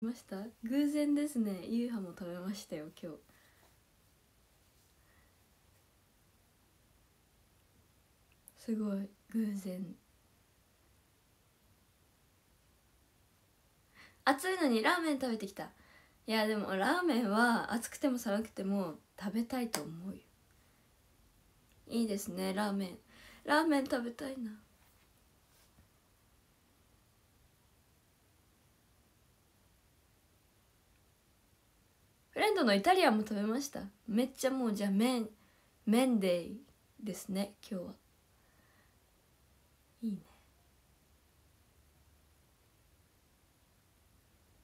ました？偶然ですね。夕飯も食べましたよ今日。すごい。偶然。暑いのにラーメン食べてきた。いやでもラーメンは暑くても寒くても食べたいと思うよ。いいですねラーメン。ラーメン食べたいな。フレンドのイタリアンも食べました。めっちゃもうじゃあ麺麺デイですね今日は。いいね。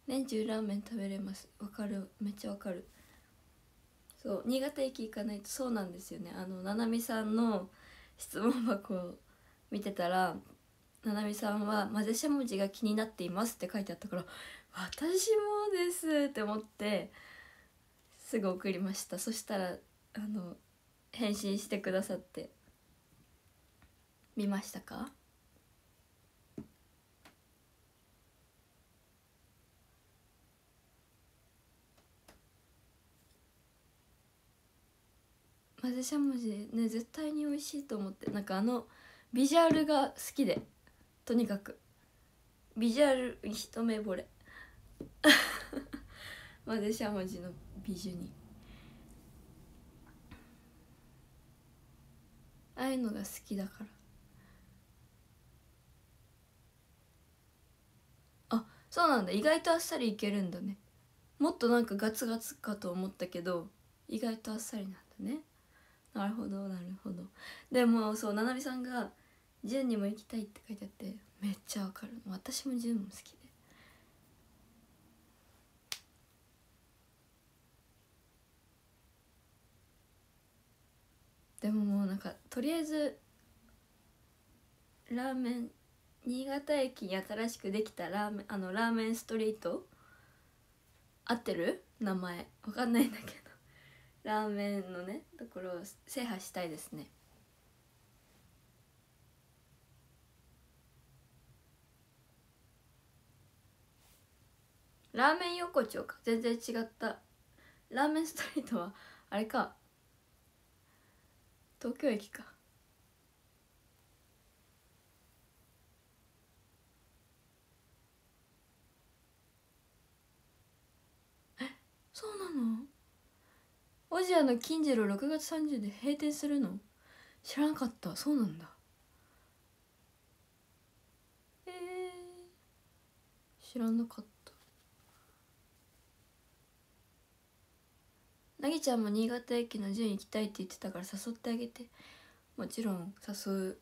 年中ラーメン食べれます。わかる。めっちゃわかる。そう新潟駅行かないと。そうなんですよね。あのななみさんの質問箱を見てたらななみさんは「混ぜしゃもじが気になっています」って書いてあったから「私もです」って思ってすぐ送りました。そしたらあの返信してくださって見ましたか？混ぜしゃもじね絶対に美味しいと思ってなんかあのビジュアルが好きでとにかく。ビジュアル一目惚れ。混ぜしゃもじの美女にああいうのが好きだから。あそうなんだ。意外とあっさりいけるんだね。もっとなんかガツガツかと思ったけど意外とあっさりなんだね。なるほどなるほど。でもそうななみさんが「純にも行きたい」って書いてあってめっちゃわかる。私も純も好き。ででももうなんかとりあえずラーメン新潟駅に新しくできたラーメンあのラーメンストリート合ってる？名前。わかんないんだけど。ラーメンのねところを制覇したいですね。ラーメン横丁か。全然違った。ラーメンストリートはあれか。東京駅か。え？そうなの？オジアの金次郎6月30で閉店するの？知らなかった。そうなんだ。えー、知らなかった。なぎちゃんも新潟駅の順行きたいって言ってたから誘ってあげて。もちろん誘う。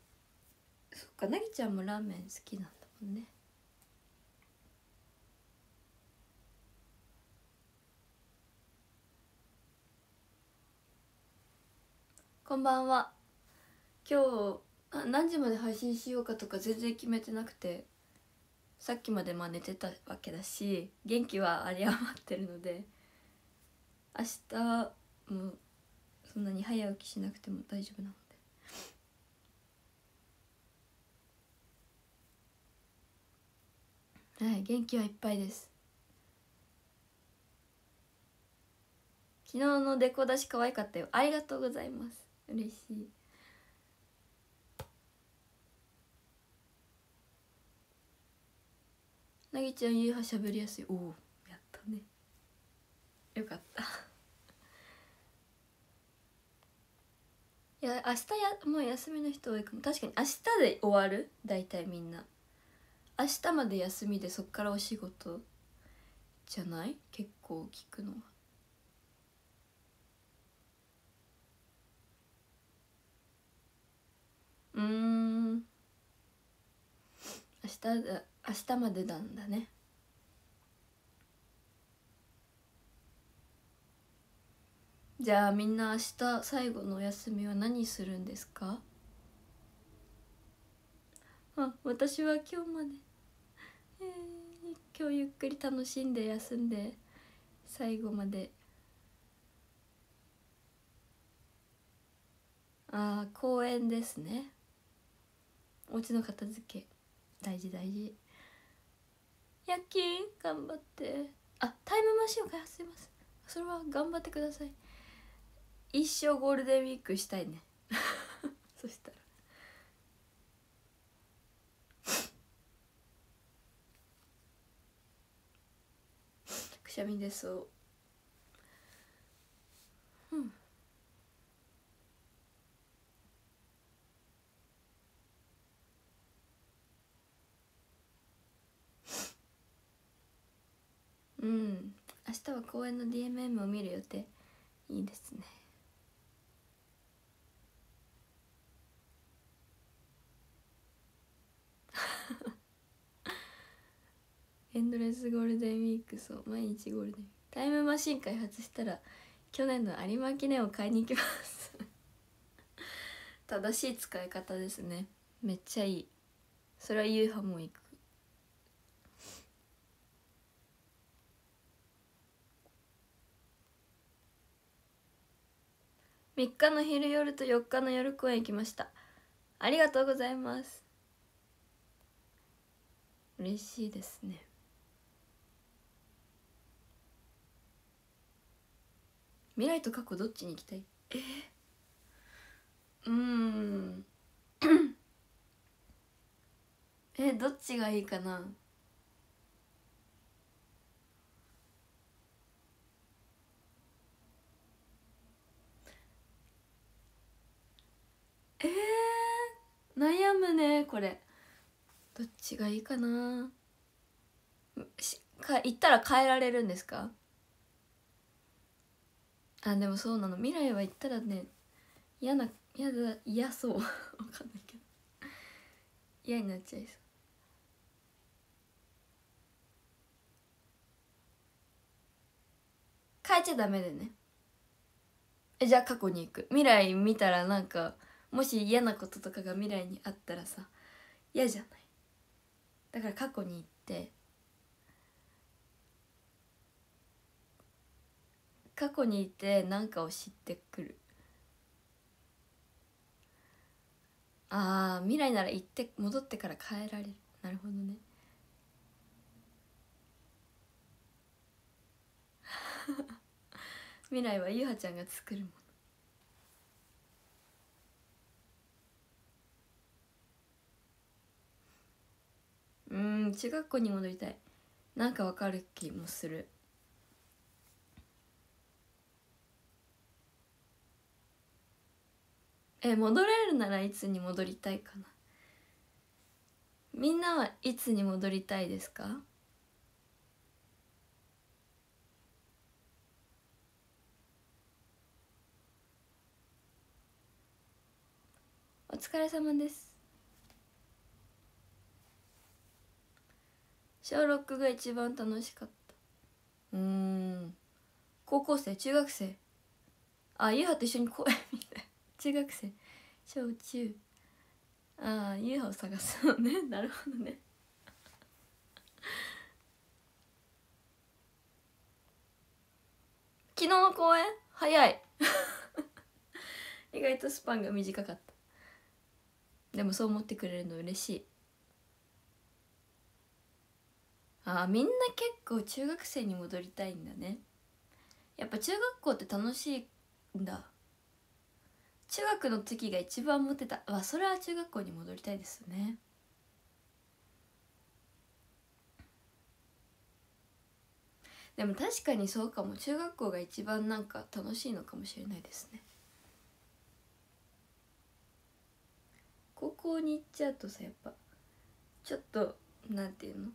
そっかなぎちゃんもラーメン好きなんだもんね。こんばんは。今日あ何時まで配信しようかとか全然決めてなくて。さっきまでまあ寝てたわけだし元気は有り余ってるので。明日もそんなに早起きしなくても大丈夫なので。はい元気はいっぱいです。昨日のデコ出し可愛かったよ。ありがとうございます。嬉しい。なぎちゃんゆうはしゃべりやすい。おおよかった。いや明日やもう休みの人多いかも。確かに明日で終わる？大体みんな。明日まで休みでそっからお仕事？じゃない？結構聞くのは。うん。明日だ明日までなんだね。じゃあみんな明日最後のお休みは何するんですか？あ私は今日まで、えー、今日ゆっくり楽しんで休んで最後まで。ああ公園ですね。お家の片付け。大事大事。夜勤頑張って。あタイムマシンを開発します。それは頑張ってください。一生ゴールデンウィークしたいね。そしたら。くしゃみ出そううん。うん。明日は公演の DMM を見る予定。いいですね。エンドレスゴールデンウィークそう毎日ゴールデンタイムマシン開発したら去年の有馬記念を買いに行きます。正しい使い方ですね。めっちゃいい。それは夕飯も行く。3日の昼夜と4日の夜公演行きました。ありがとうございます。嬉しいですね。未来と過去どっちに行きたい？え？ー、うーん。えどっちがいいかな？えー、悩むねこれ。どっちがいいかな？しか行ったら変えられるんですか？あでもそうなの。未来は行ったらね嫌な嫌だ嫌そう。わかんないけど。嫌になっちゃいそう。変えちゃダメでね。えじゃあ過去に行く。未来見たらなんかもし嫌なこととかが未来にあったらさ嫌じゃない？だから過去に行って過去にいて何かを知ってくる。あー未来なら行って戻ってから変えられる。なるほどね。未来はゆはちゃんが作るもの。うん中学校に戻りたい。なんかわかる気もする。え戻れるならいつに戻りたいかな。みんなはいつに戻りたいですか？お疲れ様です。小6が一番楽しかった。うん。高校生？中学生？あゆはと一緒に公園みたい中学生？小中。ああゆはを探すのね。なるほどね。昨日の公演早い。意外とスパンが短かった。でもそう思ってくれるの嬉しい。あみんな結構中学生に戻りたいんだね。やっぱ中学校って楽しいんだ。中学の時が一番モテた。わそれは中学校に戻りたいですね。でも確かにそうかも。中学校が一番なんか楽しいのかもしれないですね。高校に行っちゃうとさやっぱちょっとなんていうの？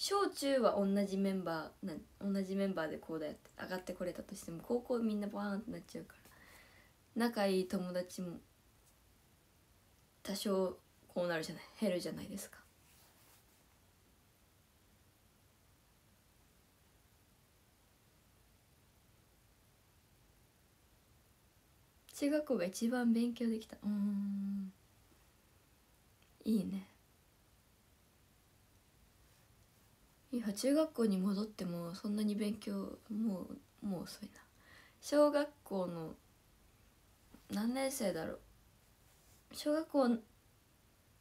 小中は同じメンバーな同じメンバーでこうだやって上がってこれたとしても高校みんなバーンってなっちゃうから仲いい友達も多少こうなるじゃない減るじゃないですか。中学校が一番勉強できた。うん。いいね。今中学校に戻ってもそんなに勉強もうもう遅いな。小学校の何年生だろう。小学校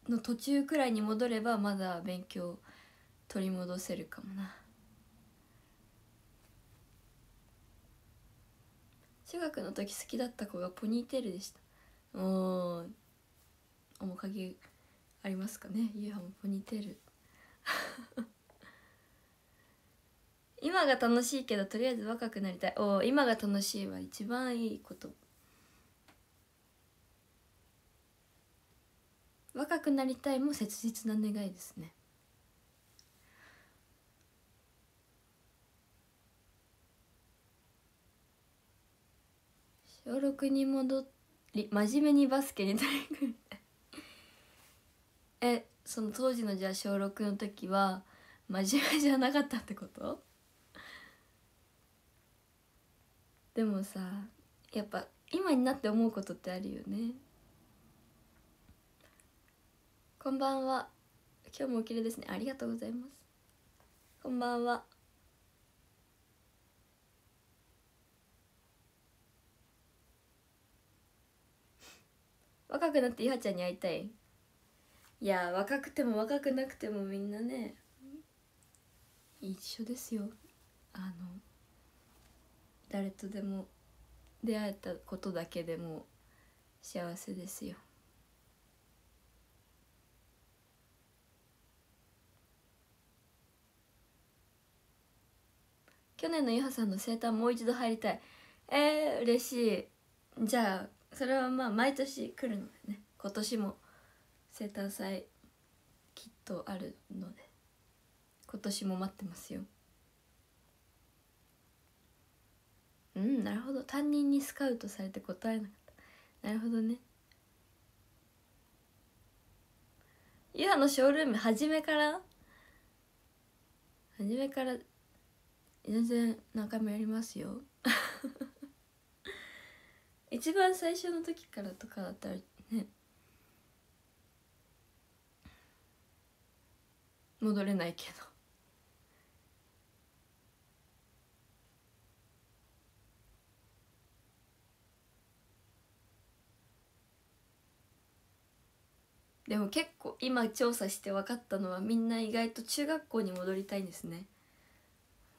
の途中くらいに戻ればまだ勉強取り戻せるかもな。中学の時好きだった子がポニーテールでした。お面影ありますかね。ゆうはもポニーテール。今が楽しいけどとりあえず若くなりたい。お今が楽しいは一番いいこと。若くなりたいも切実な願いですね。小6に戻り真面目にバスケに取り組みたいえその当時のじゃあ小6の時は真面目じゃなかったってこと？でもさやっぱ今になって思うことってあるよね。こんばんは。今日もお綺麗ですね。ありがとうございます。こんばんは。若くなってゆはちゃんに会いたい？いや若くても若くなくてもみんなね一緒ですよ。あの誰とでも出会えたことだけでも幸せですよ。去年のゆはさんの生誕もう一度入りたい。えー、嬉しい。じゃあそれはまあ毎年来るのでね。今年も生誕祭きっとあるので。今年も待ってますよ。うんなるほど。担任にスカウトされて答えなかった。なるほどね。ゆはのショールーム初めから？初めから全然何回もやりますよ。一番最初の時からとかだったらね。戻れないけど。でも結構今調査して分かったのはみんな意外と中学校に戻りたいんですね。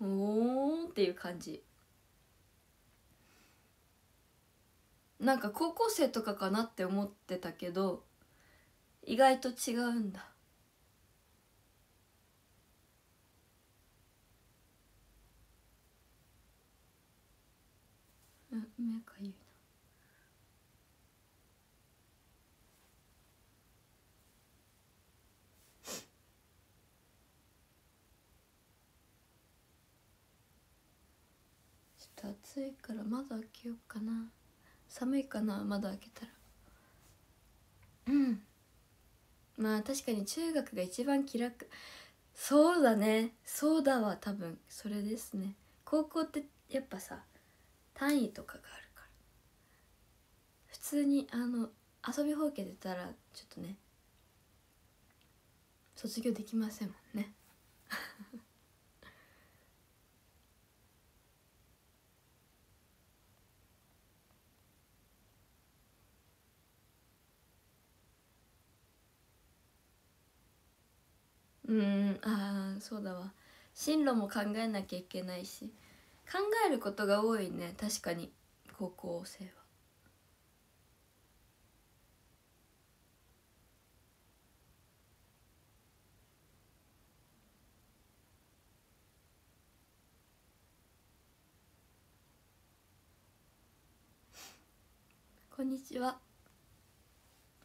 おーっていう感じ。なんか高校生とかかなって思ってたけど意外と違うんだ。うん目かゆいなちょっと暑いから窓開けようかな。寒いかな窓開けたら。うん。まあ確かに中学が一番気楽。そうだね。そうだわ多分。それですね。高校ってやっぱさ単位とかがあるから。普通にあの遊びほうけてたらちょっとね卒業できませんもんねうんああそうだわ。進路も考えなきゃいけないし。考えることが多いね確かに。高校生は。こんにちは。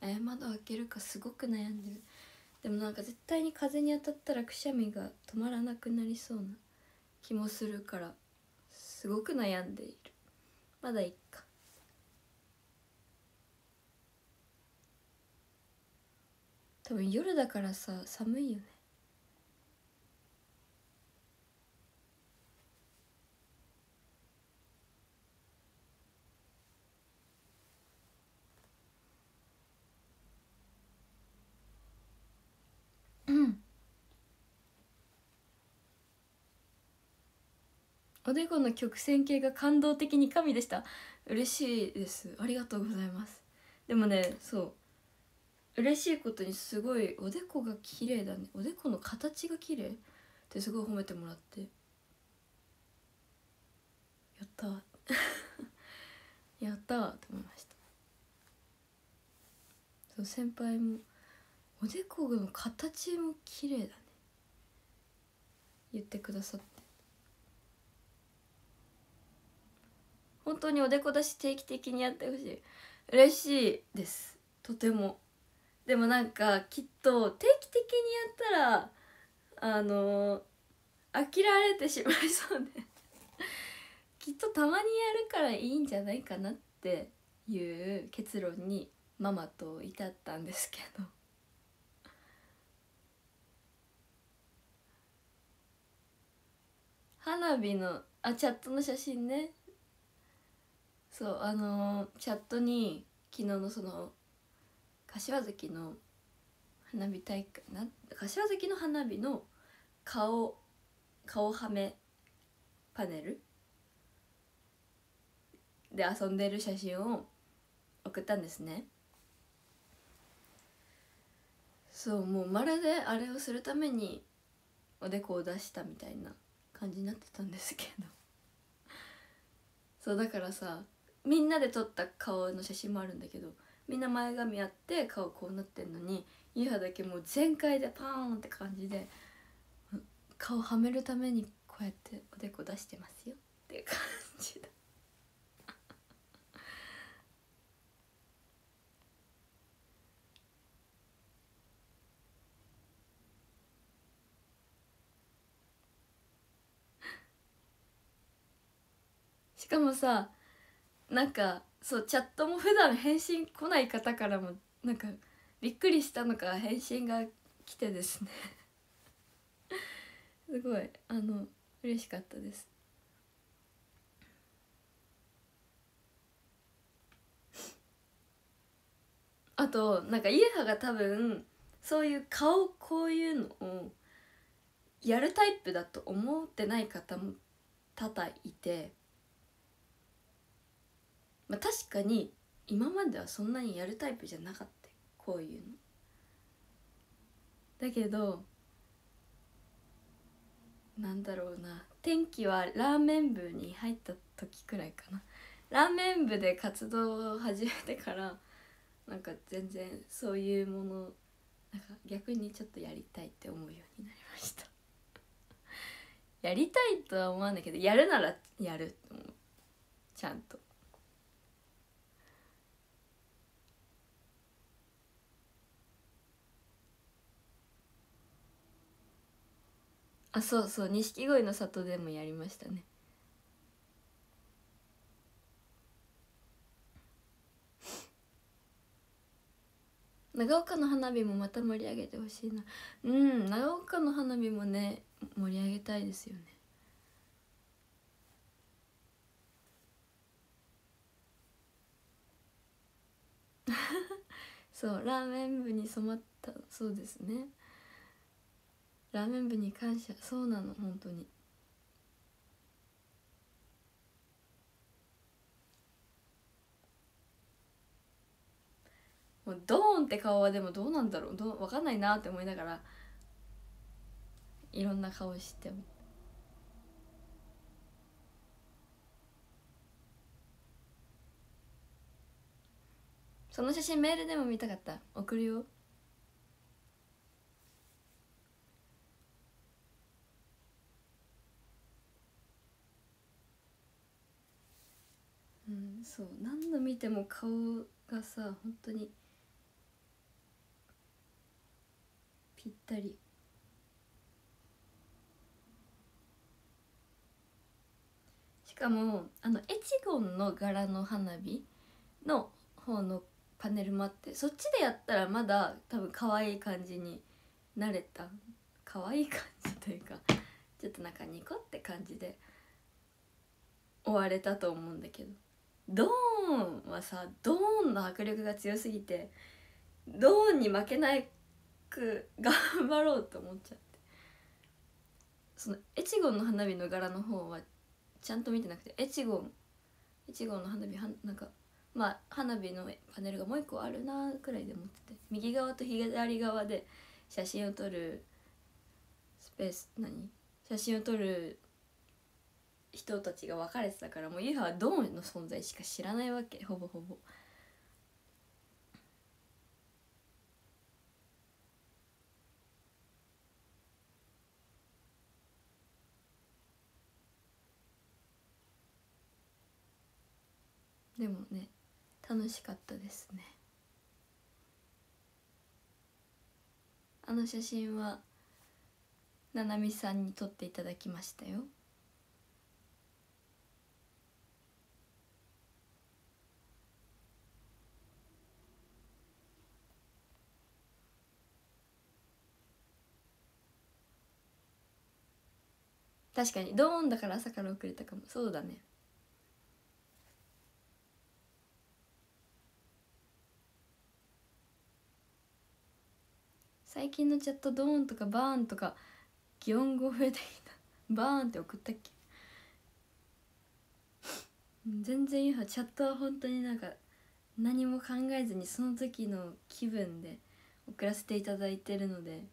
えー窓開けるかすごく悩んでる。でもなんか絶対に風に当たったらくしゃみが止まらなくなりそうな気もするからすごく悩んでいる。まだいっか。多分夜だからさ寒いよねうんおでこの曲線形が感動的に神でした。嬉しいです。ありがとうございます。でもねそう。嬉しいことにすごいおでこが綺麗だね。おでこの形が綺麗。ってすごい褒めてもらって。やった。やった。ーって思いました。そう先輩もおでこの形も綺麗だね。言ってくださって。本当におでこ出し定期的にやってほしい。嬉しいです。とても。でもなんかきっと定期的にやったらあの飽きられてしまいそうで。きっとたまにやるからいいんじゃないかなっていう結論にママと至ったんですけど。花火のあチャットの写真ね。そうあのチャットに昨日のその柏崎の花火大会な柏崎の花火の顔顔はめパネルで遊んでる写真を送ったんですね。そうもうまるであれをするためにおでこを出したみたいな感じになってたんですけど。そうだからさみんなで撮った顔の写真もあるんだけどみんな前髪あって顔こうなってんのにゆはだけもう全開でパーンって感じで顔はめるためにこうやっておでこ出してますよっていう感じだ。しかもさなんかそうチャットも普段返信来ない方からもなんかびっくりしたのか返信が来てですね。すごいあの嬉しかったです。あとなんかイエハが多分そういう顔こういうのをやるタイプだと思ってない方も多々いて。まあ、確かに今まではそんなにやるタイプじゃなかったこういうの。だけどなんだろうな。天気はラーメン部に入った時くらいかな。ラーメン部で活動を始めてからなんか全然そういうものなんか逆にちょっとやりたいって思うようになりました。やりたいとは思わないけどやるならやるって思う。ちゃんと。あそうそう錦鯉の里でもやりましたね。長岡の花火もまた盛り上げてほしいな。うん長岡の花火もね盛り上げたいですよね。そうラーメン部に染まったそうですね。ラーメン部に感謝。そうなの本当に。もうドーンって顔はでもどうなんだろう。どう分かんないなって思いながらいろんな顔して。その写真メールでも見たかった。送るよ。そう何度見ても顔がさ本当にぴったり。しかもあのエチゴンの柄の花火の方のパネルもあってそっちでやったらまだ多分可愛い感じになれた。可愛い感じというかちょっとなんかニコって感じで終われたと思うんだけど。ドーンはさドーンの迫力が強すぎてドーンに負けないく頑張ろうと思っちゃって。そのエチゴンの花火の柄の方はちゃんと見てなくてエチゴンエチゴンの花火はなんかまあ花火のパネルがもう一個あるなくらいで思ってて右側と左側で写真を撮るスペース何？写真を撮る人たちが別れてたからもうユーハはドンの存在しか知らないわけ。ほぼほぼ。でもね楽しかったですね。あの写真はななみさんに撮っていただきましたよ。確かに。ドーンだから朝から遅れたかもそうだね。最近のチャットドーンとかバーンとか擬音語増えてきた。バーンって送ったっけ？全然今チャットは本当になんか何も考えずにその時の気分で送らせていただいてるので。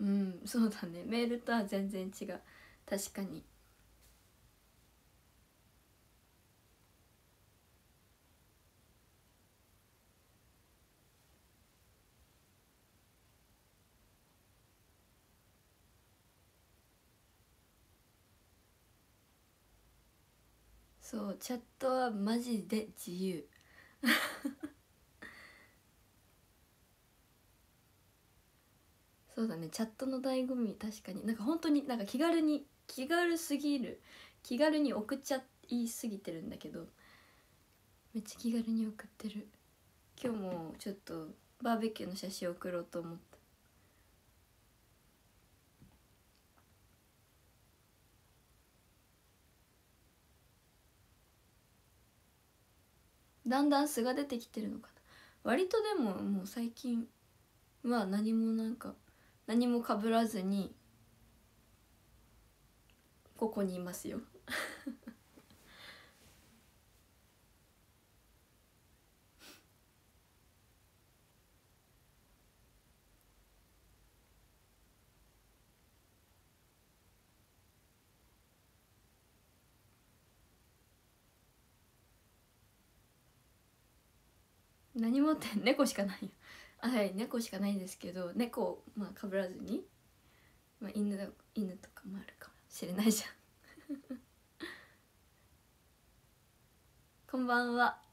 うんそうだね。メールとは全然違う。確かに。そうチャットはマジで自由。そうだね。チャットの醍醐味。確かに。なんか本当になんか気軽に気軽すぎる。気軽に送っちゃいすぎてるんだけど。めっちゃ気軽に送ってる。今日もちょっとバーベキューの写真送ろうと思っただんだん素が出てきてるのかな。割とでももう最近は何もなんか何もかぶらずにここにいますよ。何もって猫しかないよ。はい猫しかないんですけど猫まあかぶらずに、まあ、犬だ犬とかもあるかもしれないじゃん。こんばんは。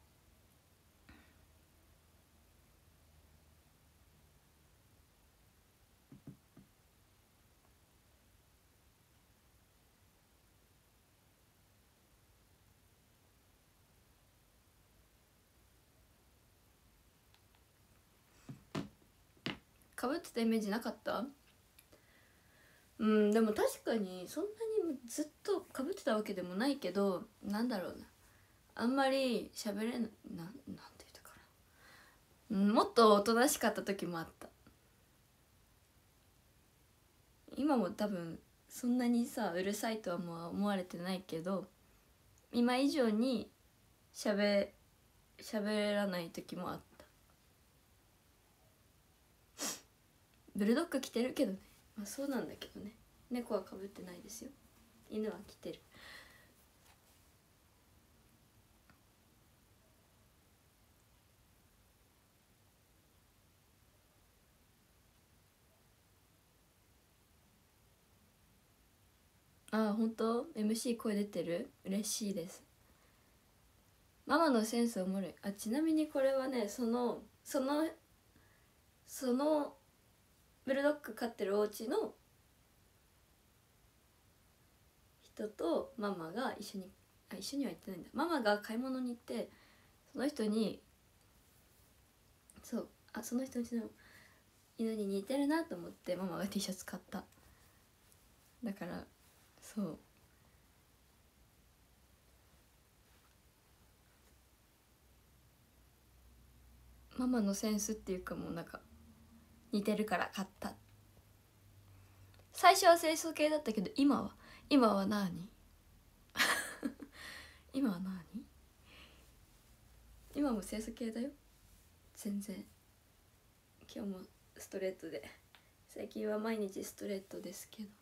かぶってたイメージなかった？うんでも確かにそんなにずっとかぶってたわけでもないけどなんだろうな。あんまり喋れなななんて言ったかな、もっとおとなしかった時もあった。今も多分そんなにさうるさいとはもう思われてないけど今以上にしゃべ喋らない時もあった。ブルドッグ着てるけどね。まあそうなんだけどね。猫はかぶってないですよ。犬は着てる。ああ本当？MC 声出てる？嬉しいです。ママのセンスおもろいあちなみにこれはねそのそのそのブルドッグ飼ってるお家の人とママが一緒にあ一緒には行ってないんだ。ママが買い物に行ってその人にそうあその人のちの犬に似てるなと思ってママが T シャツ買った。だからそう。ママのセンスっていうかもうなんか似てるから買った。最初は清楚系だったけど今は今は何？今は何？今も清楚系だよ。全然。今日もストレートで。最近は毎日ストレートですけど。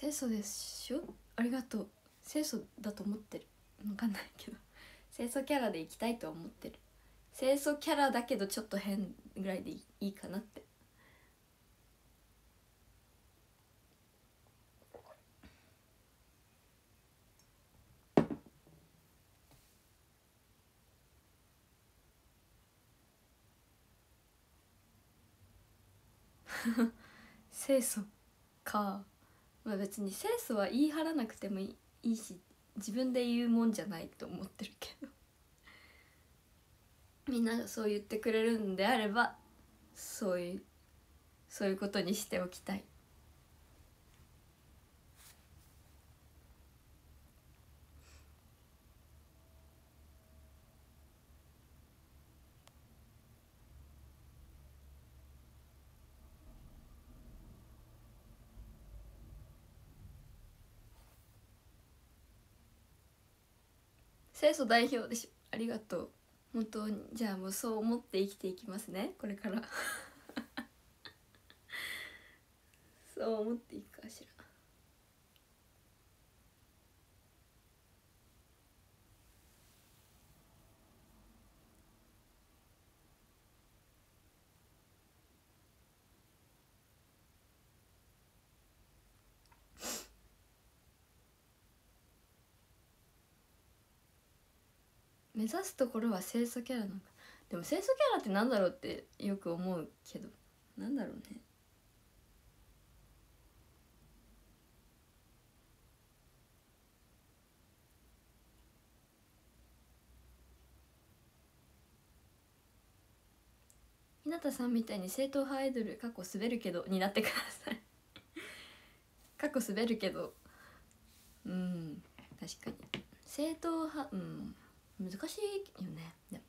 清楚でしょ？ありがとう。清楚だと思ってる。分かんないけど。清楚キャラでいきたいとは思ってる。清楚キャラだけどちょっと変ぐらいでいいかなって。清楚かまあ別に清楚は言い張らなくてもいいし自分で言うもんじゃないと思ってるけど。みんながそう言ってくれるんであればそういうそういうことにしておきたい。清楚代表でしょ。ありがとう。本当に。じゃあもうそう思って生きていきますね。これから。そう思っていくかしら。目指すところは清楚キャラなんかでも清楚キャラってなんだろうってよく思うけどなんだろうね。日向さんみたいに正統派アイドル過去滑るけどになってください。過去滑るけど。うん確かに。正統派うん。難しいよね。でも。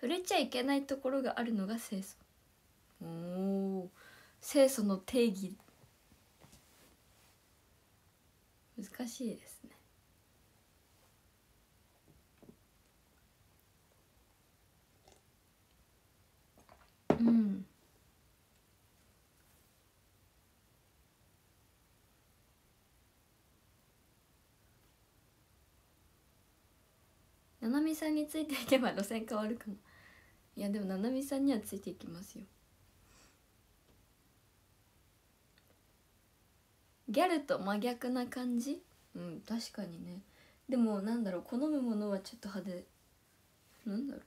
触れちゃいけないところがあるのが清楚。おお清楚の定義。難しいですね。うん。ななみさんについていけば路線変わるかも。いやでもななみさんにはついていきますよ。ギャルと真逆な感じ？うん確かにね。でもなんだろう好むものはちょっと派手。なんだろう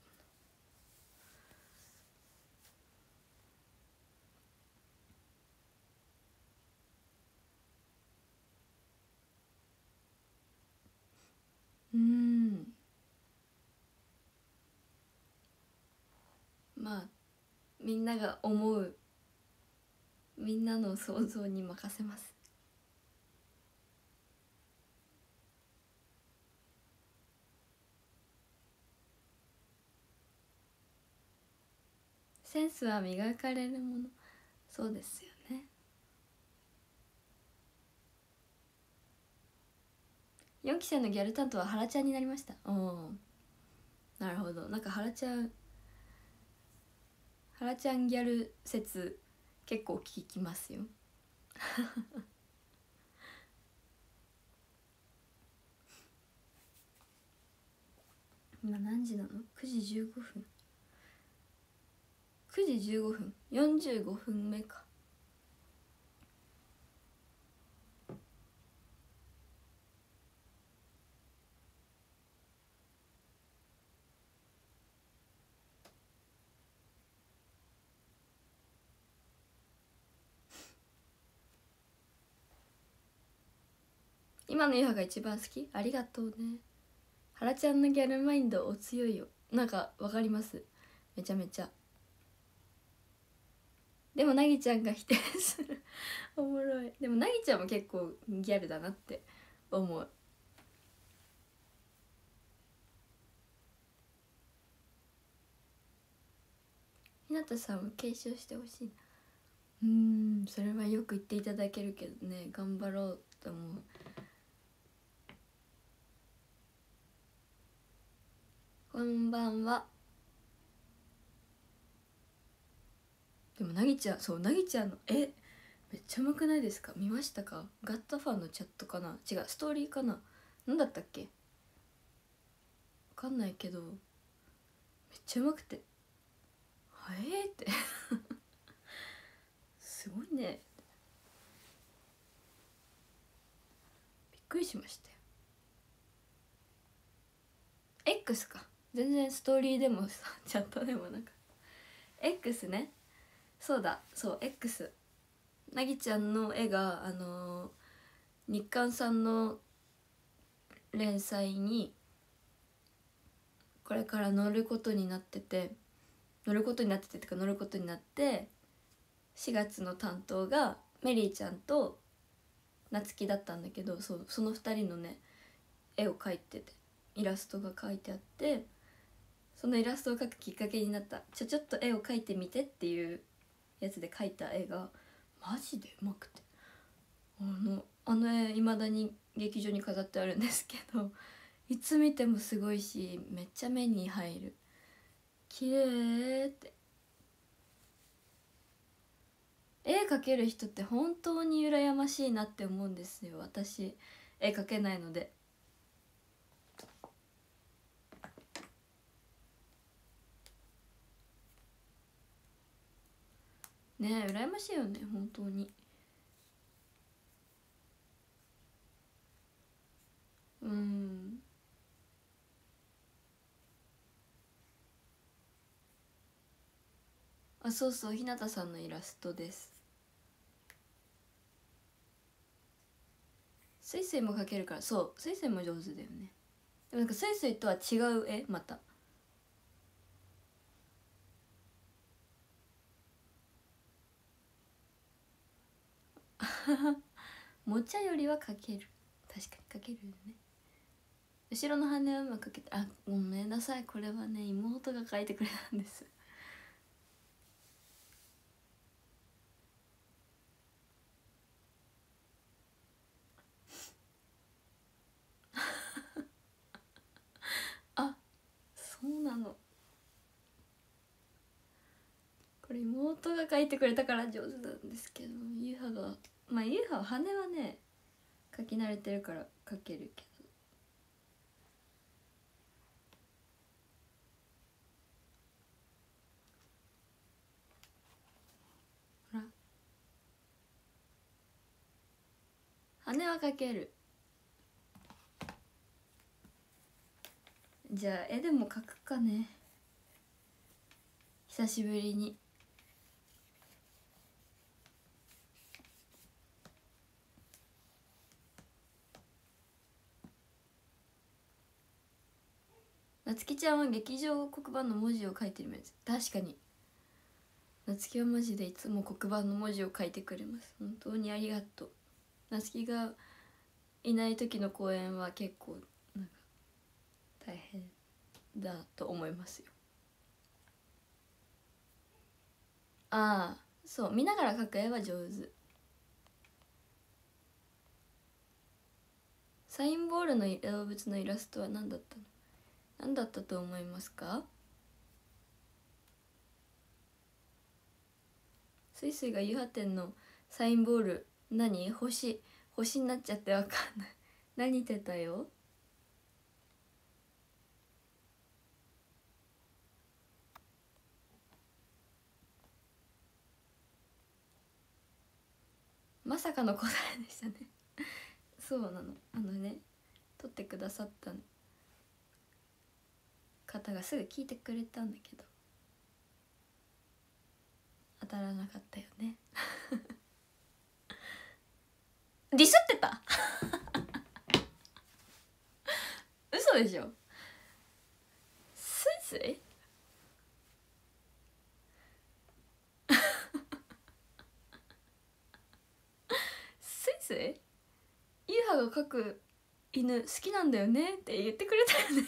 うんまあみんなが思うみんなの想像に任せます。センスは磨かれるもの。そうですよね。4期生のギャル担当はハラちゃんになりました。おおなるほど。なんかハラちゃんハラちゃんギャル説結構聞きますよ。今何時なの ?9 時15分。9時15分。45分目か。今のユハが一番好き？ありがとうね。ハラちゃんのギャルマインドお強いよ。なんかわかります？めちゃめちゃ。でもなぎちゃんが否定する。おもろい。でもなぎちゃんも結構ギャルだなって思う。ひなたさんは継承してほしいうんそれはよく言っていただけるけどね。頑張ろうと思う。こんばんは。でもなぎちゃんそうなぎちゃんのえめっちゃうまくないですか？見ましたか？ガットファンのチャットかな？違うストーリーかな？何だったっけ？わかんないけどめっちゃうまくて「はえー?」って。すごいね。びっくりしましたよ。X か。全然ストーリーでもさチャットでもなんか X ね。そうだ。そう X なぎちゃんの絵があのー日刊さんの連載にこれから乗ることになってて乗ることになっててってか乗ることになって4月の担当がメリーちゃんと夏希だったんだけどそうその2人のね絵を描いててイラストが描いてあってそのイラストを描くきっかけになったちょちょっと絵を描いてみてっていうやつで描いた絵がマジでうまくて。あのあの絵いまだに劇場に飾ってあるんですけどいつ見てもすごいしめっちゃ目に入る。綺麗って。絵描ける人って本当に羨ましいなって思うんですよ私。絵描けないので。ねえ羨ましいよね本当に。うん。あそうそう日向さんのイラストです。スイスイも描けるからそうスイスイも上手だよね。でもなんかスイスイとは違う絵また。もちゃよりは描ける。確かに描けるよね。後ろの羽はうまく描けてあごめんなさい。これはね妹が描いてくれたんです。あそうなの。これ妹が描いてくれたから上手なんですけどゆうはがまあゆうは羽はね描き慣れてるから描けるけど。ほら。羽は描ける。じゃあ絵でも描くかね。久しぶりに。なつきちゃんは劇場黒板の文字を書いてるやつ確かに。なつきはマジでいつも黒板の文字を書いてくれます。本当にありがとう。なつきがいない時の公演は結構なんか大変だと思いますよ。ああそう見ながら描く絵は上手。サインボールの動物のイラストは何だったの？何だったと思いますか？スイスイがユハ店のサインボール何？星？星になっちゃってわかんない。何言ってたよ？まさかの答えでしたね。そうなの。あのね撮ってくださった方がすぐ聞いてくれたんだけど。当たらなかったよね。ディスってた？嘘でしょ？スイスイ？スイスイ？ゆはが描く犬好きなんだよねって言ってくれたよね。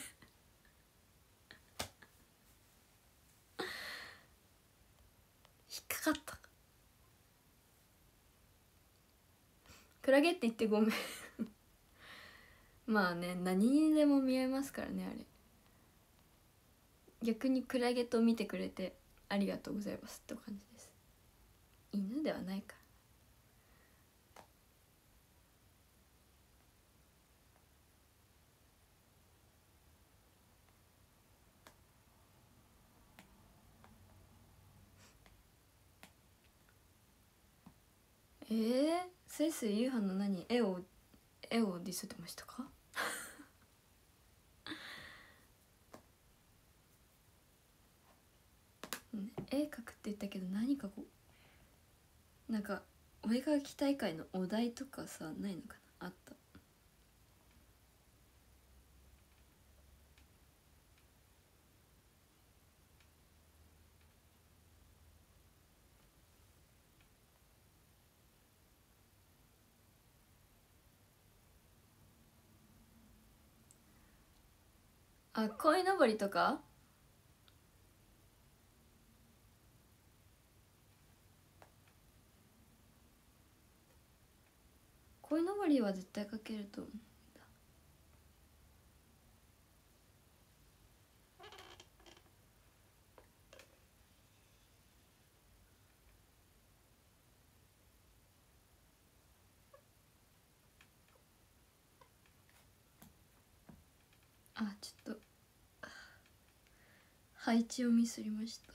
かった。クラゲって言ってごめん。まあね何にでも見えますからねあれ。逆にクラゲと見てくれてありがとうございますって感じです。犬ではないか。らえー、スイスイ夕飯の何？絵を絵をディスってましたか？絵描くって言ったけど何かこう？なんかお絵描き大会のお題とかさないのかな？あった。あ鯉のぼりとか？鯉のぼりは絶対かけると思うんだ。あちょっと。配置をミスりました。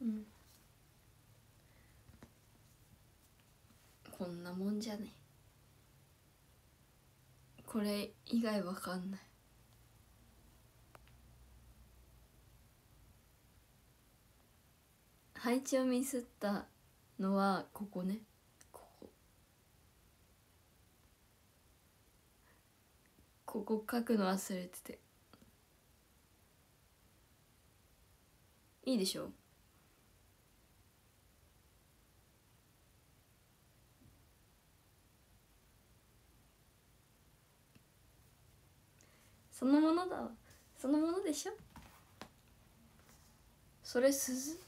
うん。こんなもんじゃね。これ以外わかんない。配置をミスったのはここね。ここ。ここ書くの忘れてて。いいでしょ？そのものだわ。そのものでしょ？それ鈴？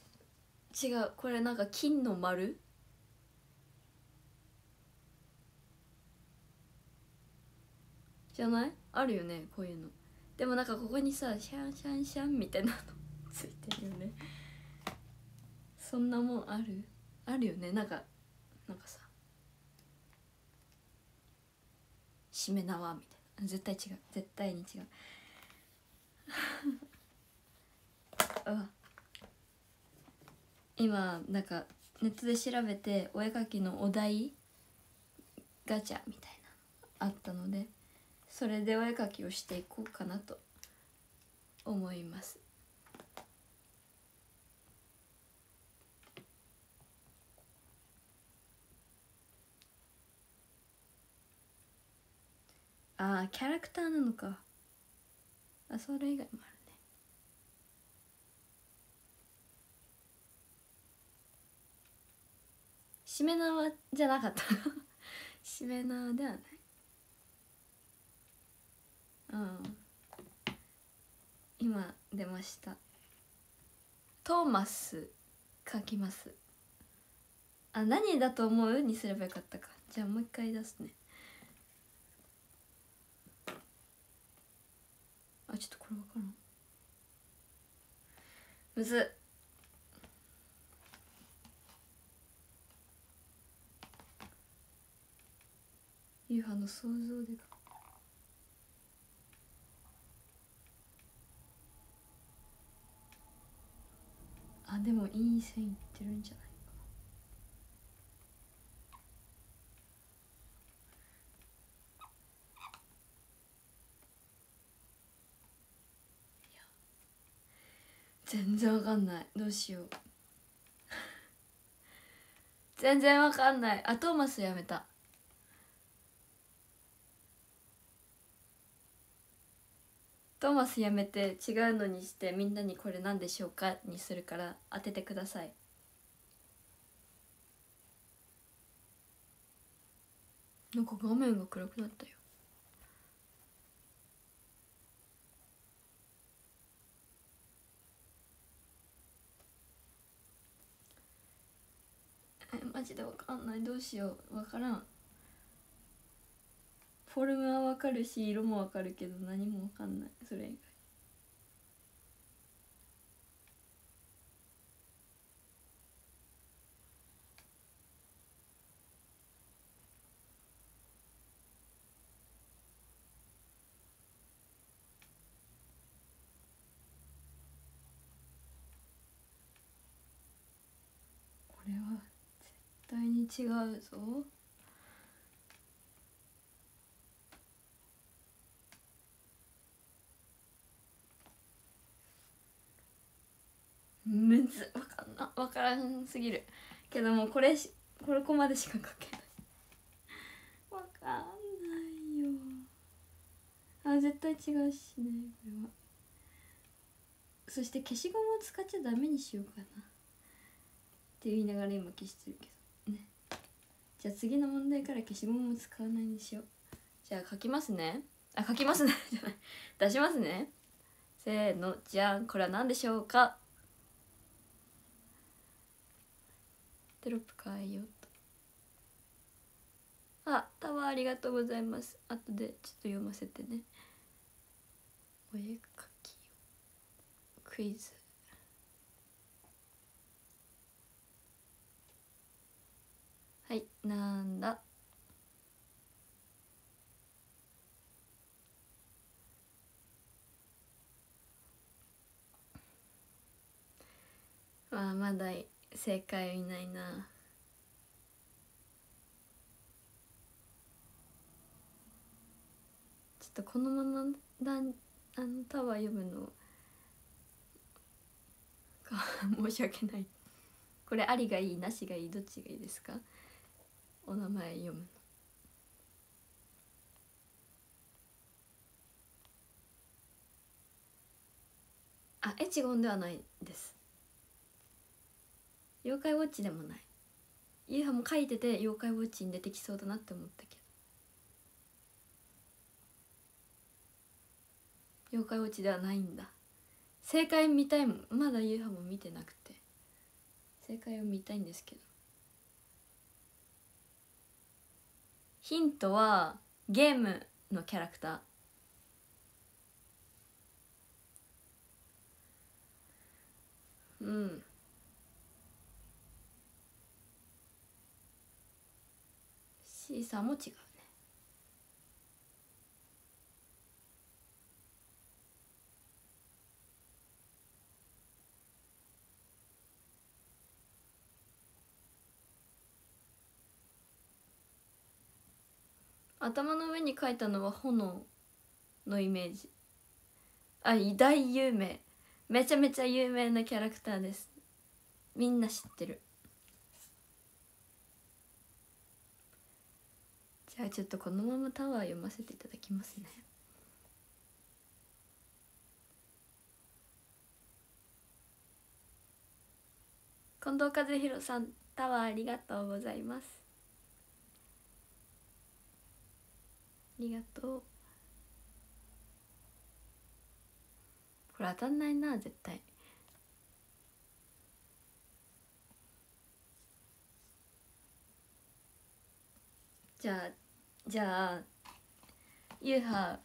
違う。これなんか金の丸？じゃない？あるよねこういうの。でもなんかここにさシャンシャンシャンみたいなの ついてるよね。そんなもんある？あるよね。なんかなんかさしめ縄みたいな。絶対違う。絶対に違う。今なんかネットで調べてお絵描きのお題ガチャみたいなあったのでそれでお絵描きをしていこうかなと思います。ああキャラクターなのか。あそれ以外もあるね。しめ縄じゃなかった。しめ縄ではない。うん。今出ました。トーマス書きます。あ何だと思う？にすればよかったか。じゃあもう一回出すね。あちょっとこれ分からんむず。っゆうはの想像でか。あでもいい線いってるんじゃない？全然わかんない。どうしよう。全然わかんない。あトーマスやめた。トーマスやめて違うのにしてみんなにこれ何でしょうかにするから当ててください。なんか画面が暗くなったよ。マジでわかんない。どうしよう。わからん。フォルムはわかるし色もわかるけど何もわかんない。それ以外これは絶対に違うぞ。むずわかんなわからんすぎる。けどもこれしこれこまでしか書けない。わかんないよ。あ絶対違うしねこれは。そして消しゴムを使っちゃダメにしようかな。って言いながら今消してるけど。じゃあ次の問題から消しゴムを使わないにしよう。じゃあ書きますね。あ書きますね。じゃない。出しますね。せーの。じゃん。これは何でしょうか？テロップ変えようと。あタワーありがとうございます。後でちょっと読ませてね。お絵描きクイズはいなんだ？まあまだ正解いないな。ちょっとこのままだんあのタワー読むの 申し訳ない。これありがいい？なしがいい？どっちがいいですか？お名前読む。のあエチゴンではないです。妖怪ウォッチでもない。ユーハも書いてて妖怪ウォッチに出てきそうだなって思ったけど。妖怪ウォッチではないんだ。正解見たいもんまだユーハも見てなくて。正解を見たいんですけど。ヒントはゲームのキャラクター。うん。シーサーも違うね頭の上に書いたのは炎のイメージ。あ大有名。めちゃめちゃ有名なキャラクターです。みんな知ってる。じゃあちょっとこのままタワー読ませていただきますね。近藤和弘さんタワーありがとうございます。りがとう。これ当たんないな絶対。じゃあじゃあゆうは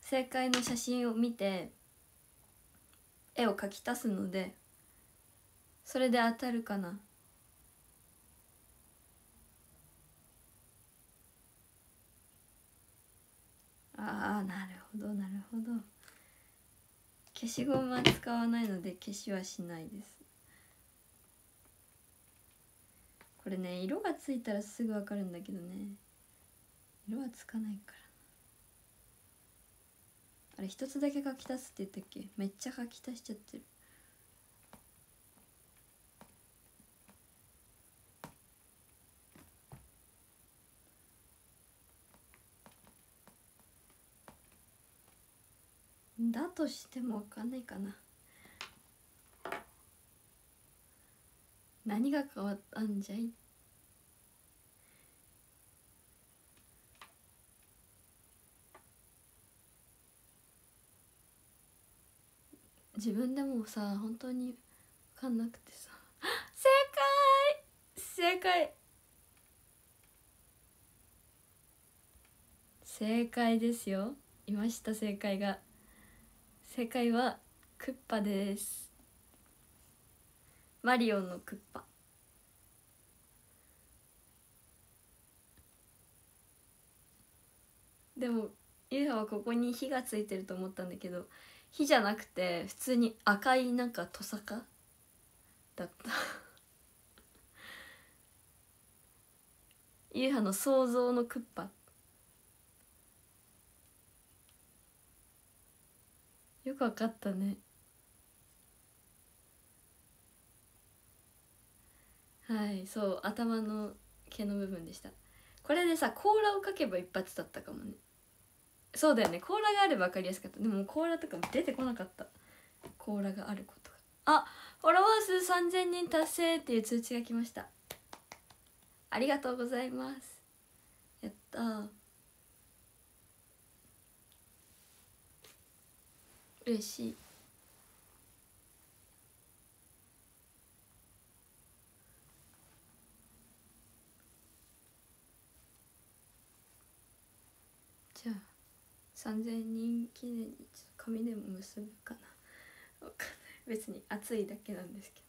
正解の写真を見て絵を描き足すのでそれで当たるかな。ああなるほどなるほど。消しゴムは使わないので消しはしないです。これね色がついたらすぐ分かるんだけどね。色はつかないからあれ一つだけ書き足すって言ったっけ？めっちゃ書き足しちゃってる。だとしてもわかんないかな。何が変わったんじゃい？自分でもさ本当に分かんなくてさ。正解！正解！正解ですよ。いました正解が。正解はクッパです。マリオのクッパ。でもゆうははここに火がついてると思ったんだけど火じゃなくて普通に赤いなんかトサカ？だった。ゆうはの想像のクッパ。よくわかったね。はいそう頭の毛の部分でした。これでさ甲羅をかけば一発だったかもね。そうだよね。甲羅があれば分かりやすかった。でも甲羅とかも出てこなかった。甲羅があることが。あフォロワー数3000人達成っていう通知が来ました。ありがとうございます。やった嬉しい。じゃあ3000人記念にちょっと髪でも結ぶかな。わかんない。別に暑いだけなんですけど。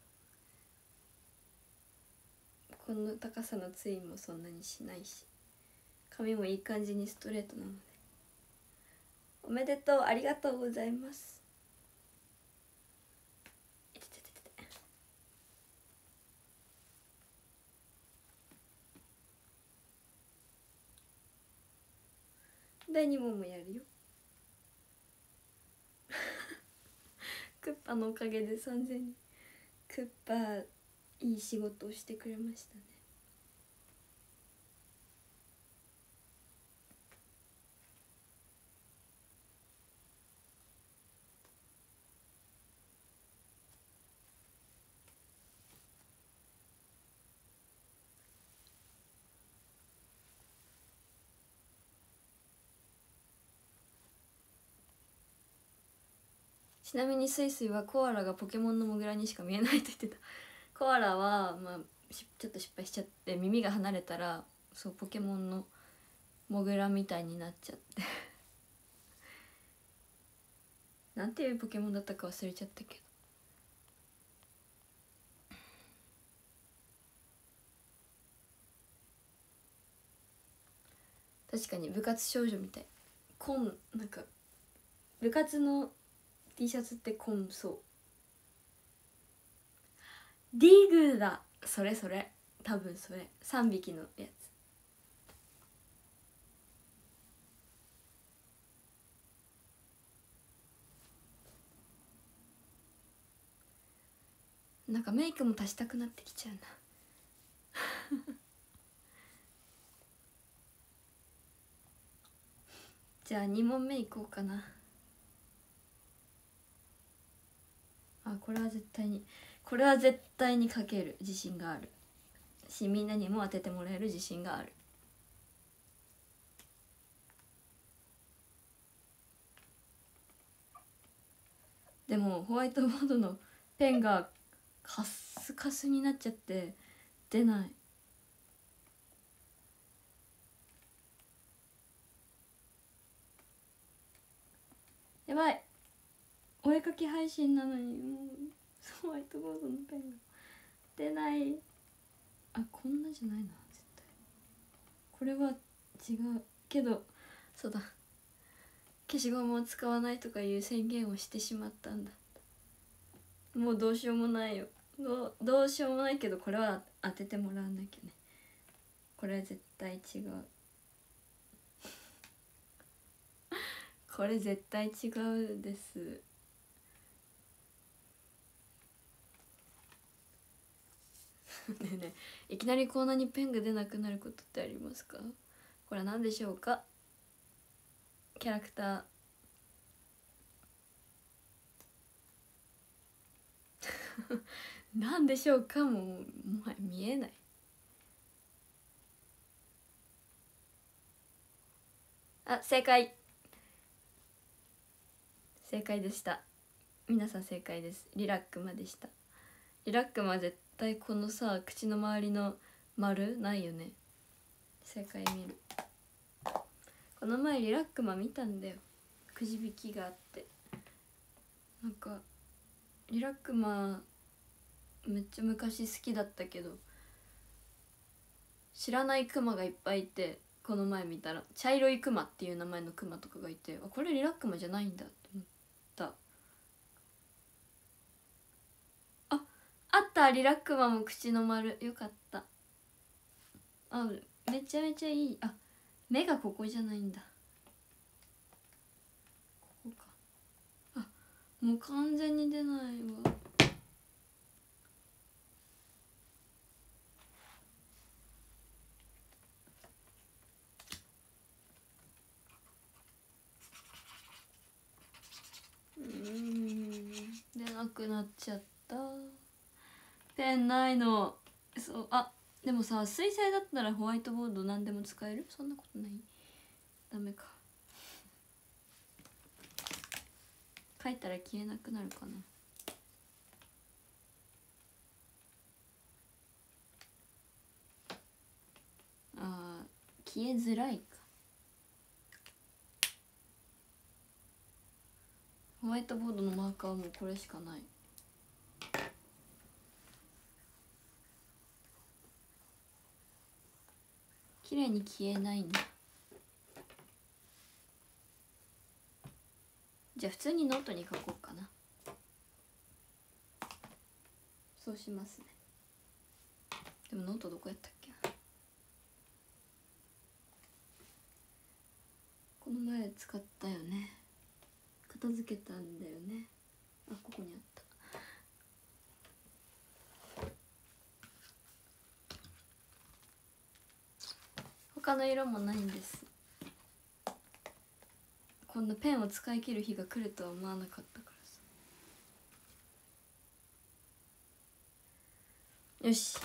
この高さのツインもそんなにしないし。髪もいい感じにストレートなので。おめでとうありがとうございます。第2問もやるよ。クッパのおかげで3000人。クッパいい仕事をしてくれましたね。ちなみにスイスイはコアラがポケモンのモグラにしか見えないと言ってた。コアラは、まあ、ちょっと失敗しちゃって耳が離れたらそうポケモンのモグラみたいになっちゃって。なんていうポケモンだったか忘れちゃったけど。確かに部活少女みたい。コンなんか部活の T シャツってコンそう。ディグーだ。それそれ。多分それ。3匹のやつ。なんかメイクも足したくなってきちゃうな。じゃあ2問目いこうかな。あこれは絶対にこれは絶対に書ける自信がある。しみんなにも当ててもらえる自信がある。でもホワイトボードのペンがカスカスになっちゃって出ない。やばい。お絵かき配信なのにもうホワイトボードのペンが出ない。あこんなじゃないな絶対。これは違う。けどそうだ。消しゴムを使わないとかいう宣言をしてしまったんだ。もうどうしようもないよ。どどうしようもないけどこれは当ててもらわなきゃね。これは絶対違う。これ絶対違うです。ねえねえいきなりこんなにペンが出なくなることってありますか？これは何でしょうか？キャラクター。何でしょうか？もうもはや見えない。あ正解。正解でした。皆さん正解です。リラックマでした。リラックマ絶対このさ口の周りの丸ないよね。正解見る。この前リラックマ見たんだよ。くじ引きがあって。なんかリラックマめっちゃ昔好きだったけど知らないクマがいっぱいいてこの前見たら。茶色いクマっていう名前のクマとかがいてあこれリラックマじゃないんだって思ったあったリラックマも口の丸。よかった。あめちゃめちゃいい。あ目がここじゃないんだ。ここか。あもう完全に出ないわ。うん。出なくなっちゃった。ペンないの。そうあでもさ水彩だったらホワイトボード何でも使える？そんなことない？ダメか。書いたら消えなくなるかな。あ消えづらいか。ホワイトボードのマーカーはもうこれしかない。綺麗に消えないんだじゃあ普通にノートに書こうかな。そうしますね。でもノートどこやったっけ？この前使ったよね。片付けたんだよね。あここにあった。他の色もないんです。こんなペンを使い切る日が来るとは思わなかったからさ。よし。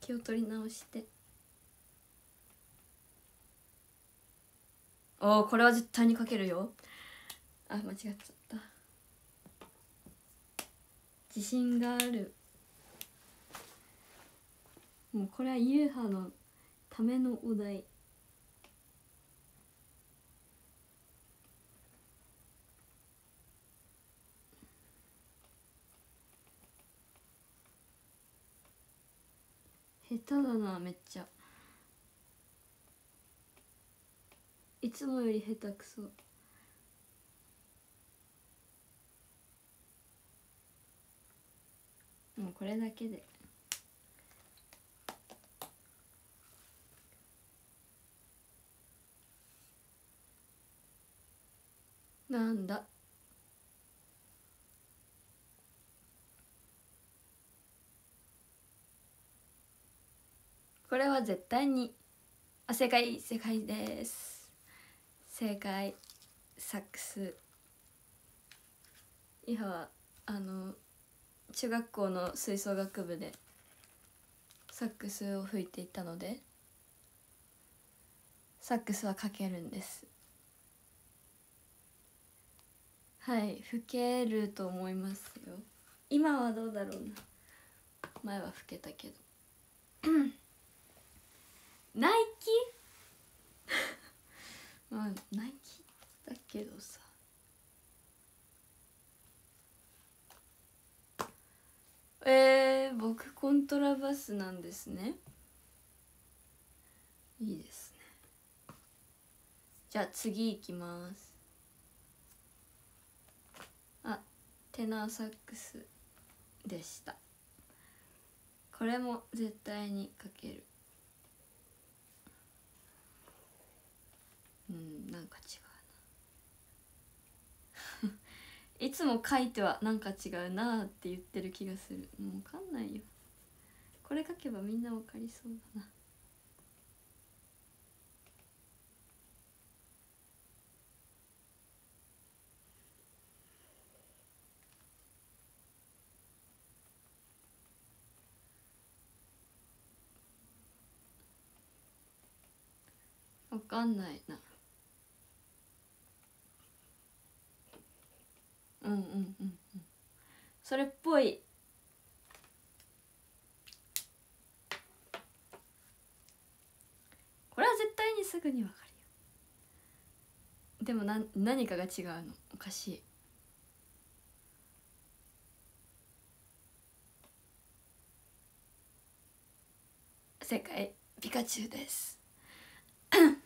気を取り直して。おおこれは絶対にかけるよ。あ間違っちゃった。自信がある。もうこれはユーハのためのお題。下手だなめっちゃ。いつもより下手くそ。もうこれだけで。なんだ？これは絶対に。あ正解。正解です。正解。サックス。いやあの中学校の吹奏楽部でサックスを吹いていたのでサックスは書けるんです。はい吹けると思いますよ。今はどうだろうな。前は吹けたけど。ナイキ？まあナイキだけどさ。えー、僕コントラバスなんですね。いいですね。じゃあ次いきますあテナーサックスでした。これも絶対にかける。うんなんか違うな。いつも書いてはなんか違うなって言ってる気がする。もう分かんないよ。これ書けばみんな分かりそうだな。かんないな。うんうんうんうん。それっぽい。これは絶対にすぐにわかるよ。でもな何かが違うの。おかしい。正解。ピカチュウです。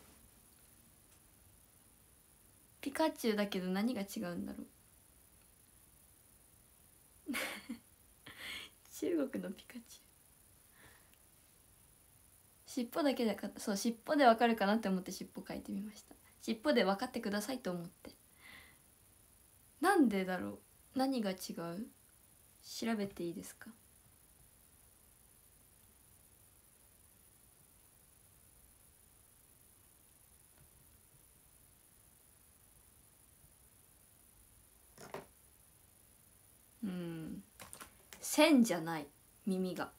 ピカチュウだけど何が違うんだろう？中国のピカチュウ。尻尾だけでかそう尻尾でわかるかなって思って尻尾書いてみました。尻尾で分かってくださいと思って。なんでだろう？何が違う？調べていいですか？うん。線じゃない耳が。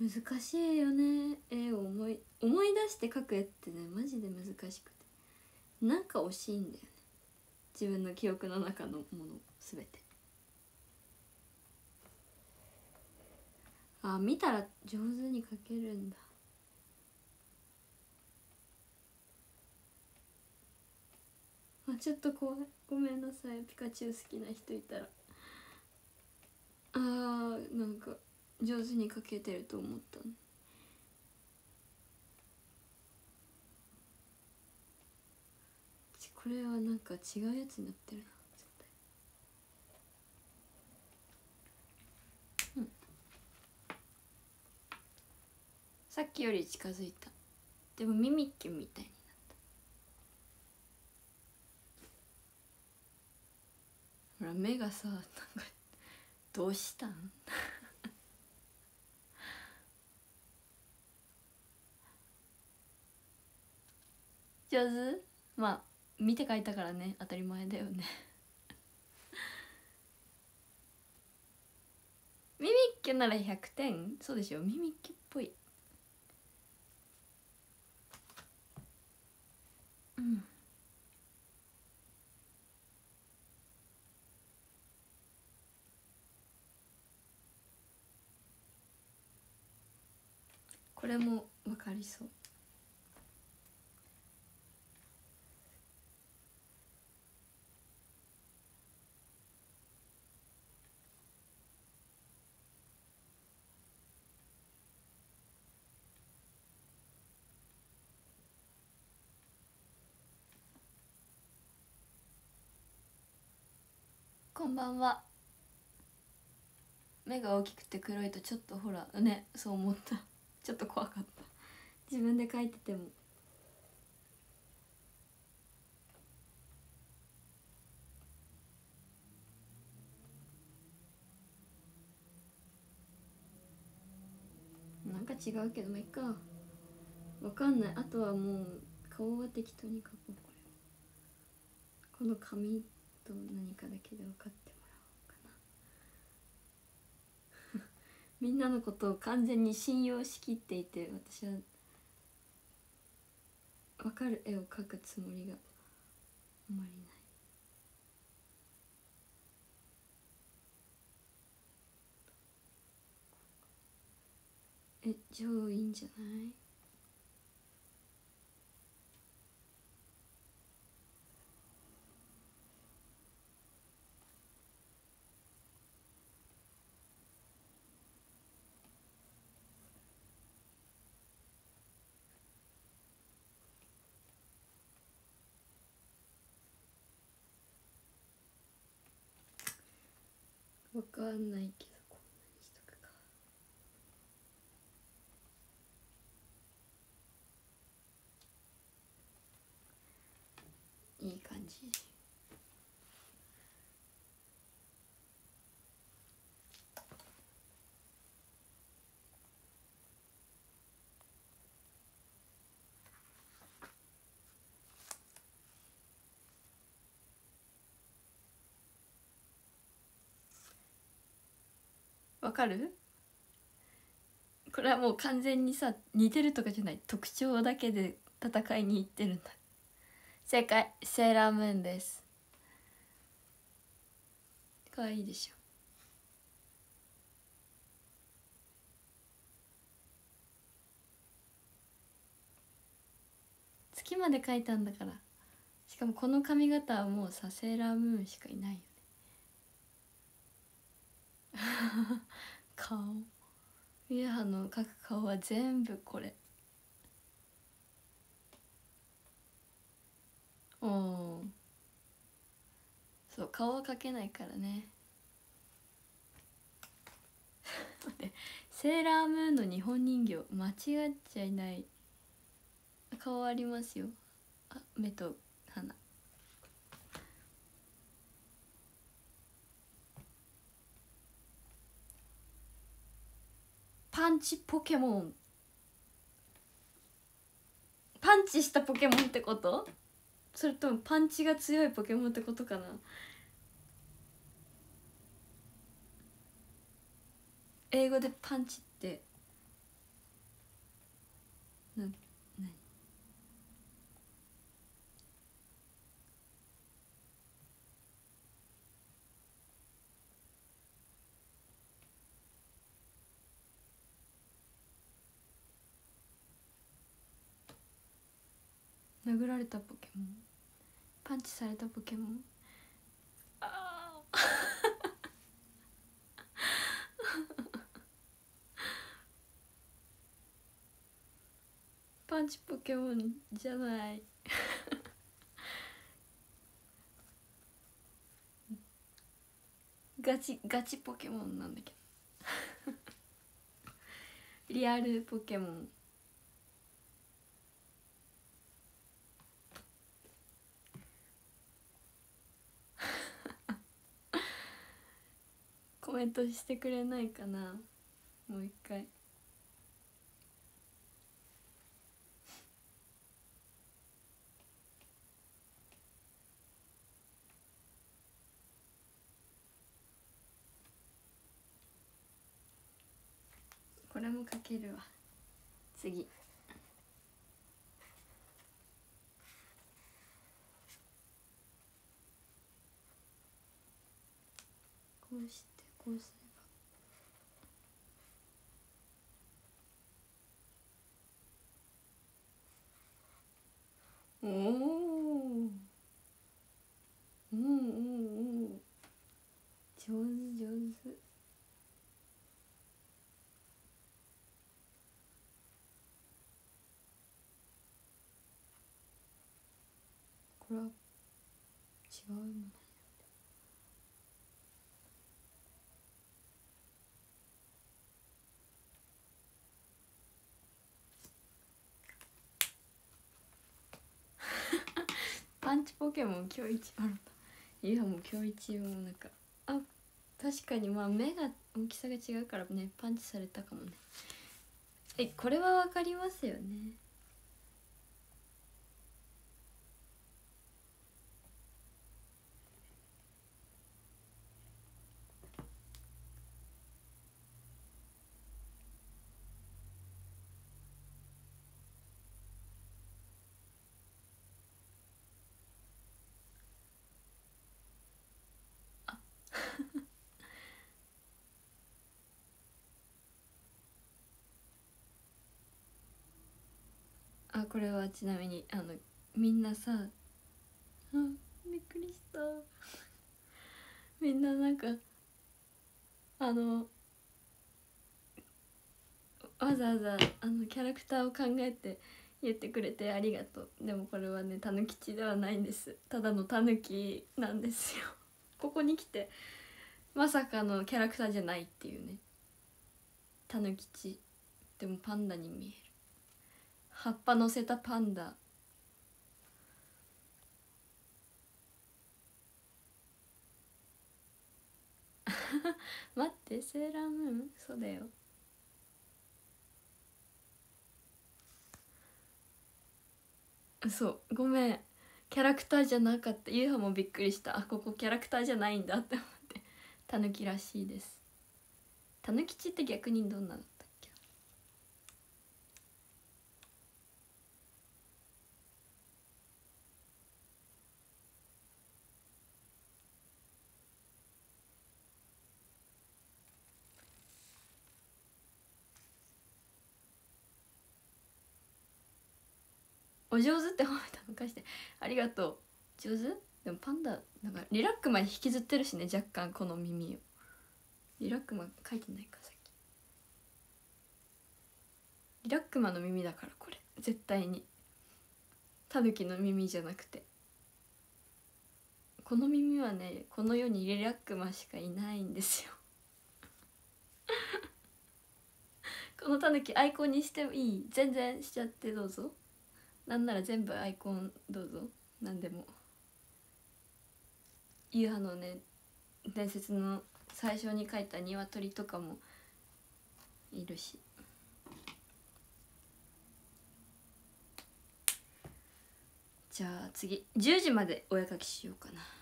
難しいよね絵を思い思い出して描く絵ってねマジで難しくて。なんか惜しいんだよね。自分の記憶の中のもの全て。あ見たら上手に描けるんだ。あちょっと怖いごめんなさい。ピカチュウ好きな人いたら。あーなんか上手に描けてると思ったこれはなんか違うやつになってるな。絶対。うん。さっきより近づいた。でもミミッキュみたいになったほら目がさなんかどうしたん？上手まあ見て書いたからね当たり前だよね。ミミッキュなら100点。そうでしょ？ミミッキュっぽい。うん。これも分かりそう。こんばんは。目が大きくて黒いとちょっとほらねそう思った。ちょっと怖かった。自分で描いてても。なんか違うけどまあいっか。わかんない。あとはもう顔は適当に描こうこれ。この髪と何かだけで分かってもらおうかなみんなのことを完全に信用しきっていて私は分かる絵を描くつもりがあまりない。え上いいんじゃない？わかんないけどこんなにしとくか。いい感じ。わかる？これはもう完全にさ似てるとかじゃない特徴だけで戦いに行ってるんだ。正解セーラームーンです。かわいでしょ。月まで描いたんだから。しかもこの髪型はもうさセーラームーンしかいないよ。顔。ゆうはの描く顔は全部これ。おおそう顔は描けないからね。セーラームーンの日本人形間違っちゃいない。顔ありますよ。あ目と鼻。パンチポケモン。パンチしたポケモンってこと？それともパンチが強いポケモンってことかな？英語でパンチってな何殴られたポケモン。パンチされたポケモン。あー。パンチポケモンじゃない。ガチガチポケモンなんだけど。リアルポケモン。メントしてくれないかな。もう一回。これもかけるわ。次。こうして。こうすればおおうんうんうん上手上手これは違うの？パンチポケモン今日一あいやもう今日一もなんかあ確かにまあ目が大きさが違うからねパンチされたかもね。えこれは分かりますよね。これはちなみにあのみんなさあびっくりした。みんななんかあのわざわざあのキャラクターを考えて言ってくれてありがとう。でもこれはねたぬきちではないんです。ただのたぬきなんですよ。ここに来てまさかのキャラクターじゃないっていうね。たぬきち。でもパンダに見える。葉っぱ乗せたパンダ。待ってセーラームーン？そうだよ。そうごめん。キャラクターじゃなかった。ゆうはもびっくりした。あここキャラクターじゃないんだって思って。たぬきらしいです。たぬきちって逆にどんなだお上手って褒めたのかしてありがとう。上手？でもパンダなんかリラックマに引きずってるしね若干この耳を。リラックマ書いてないかさっき。リラックマの耳だからこれ。絶対に。タヌキの耳じゃなくて。この耳はねこの世にリラックマしかいないんですよ。このタヌキアイコンにしてもいい？全然しちゃってどうぞ。なんなら全部アイコンどうぞ。何でも。ユハのね伝説の最初に書いた鶏とかもいるし。じゃあ次。10時までお絵かきしようかな。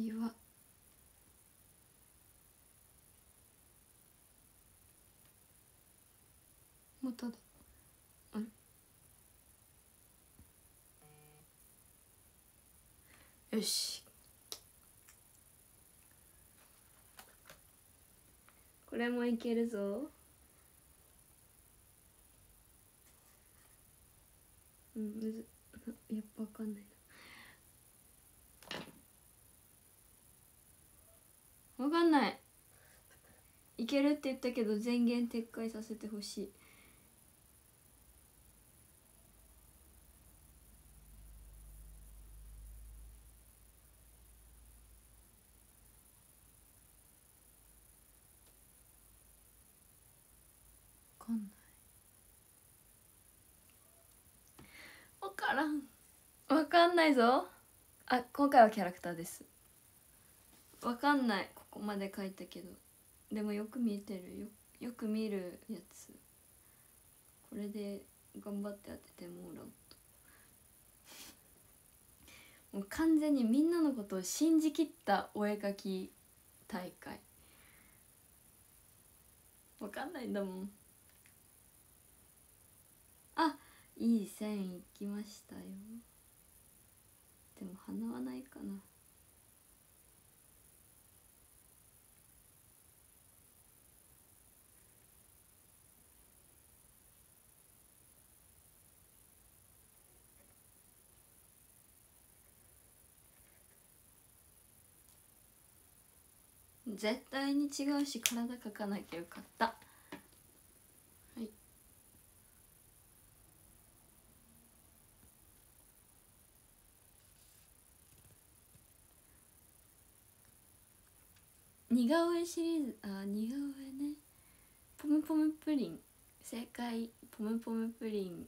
次は。まただ。あれよし。これもいけるぞ。うんむずやっぱわかんない。かんない。いけるって言ったけど前言撤回させてほしい。わかんない。わからん。わかんないぞ。あ今回はキャラクターです。わかんない。ここまで書いたけど。でもよく見えてる。よよく見るやつ。これで頑張って当ててもらおうと。もう完全にみんなのことを信じきったお絵かき大会。わかんないんだもん。あいい線いきましたよ。でも花はないかな。絶対に違うし体描かなきゃよかった。はい。似顔絵シリーズあ似顔絵ね。ポムポムプリン。正解。ポムポムプリン。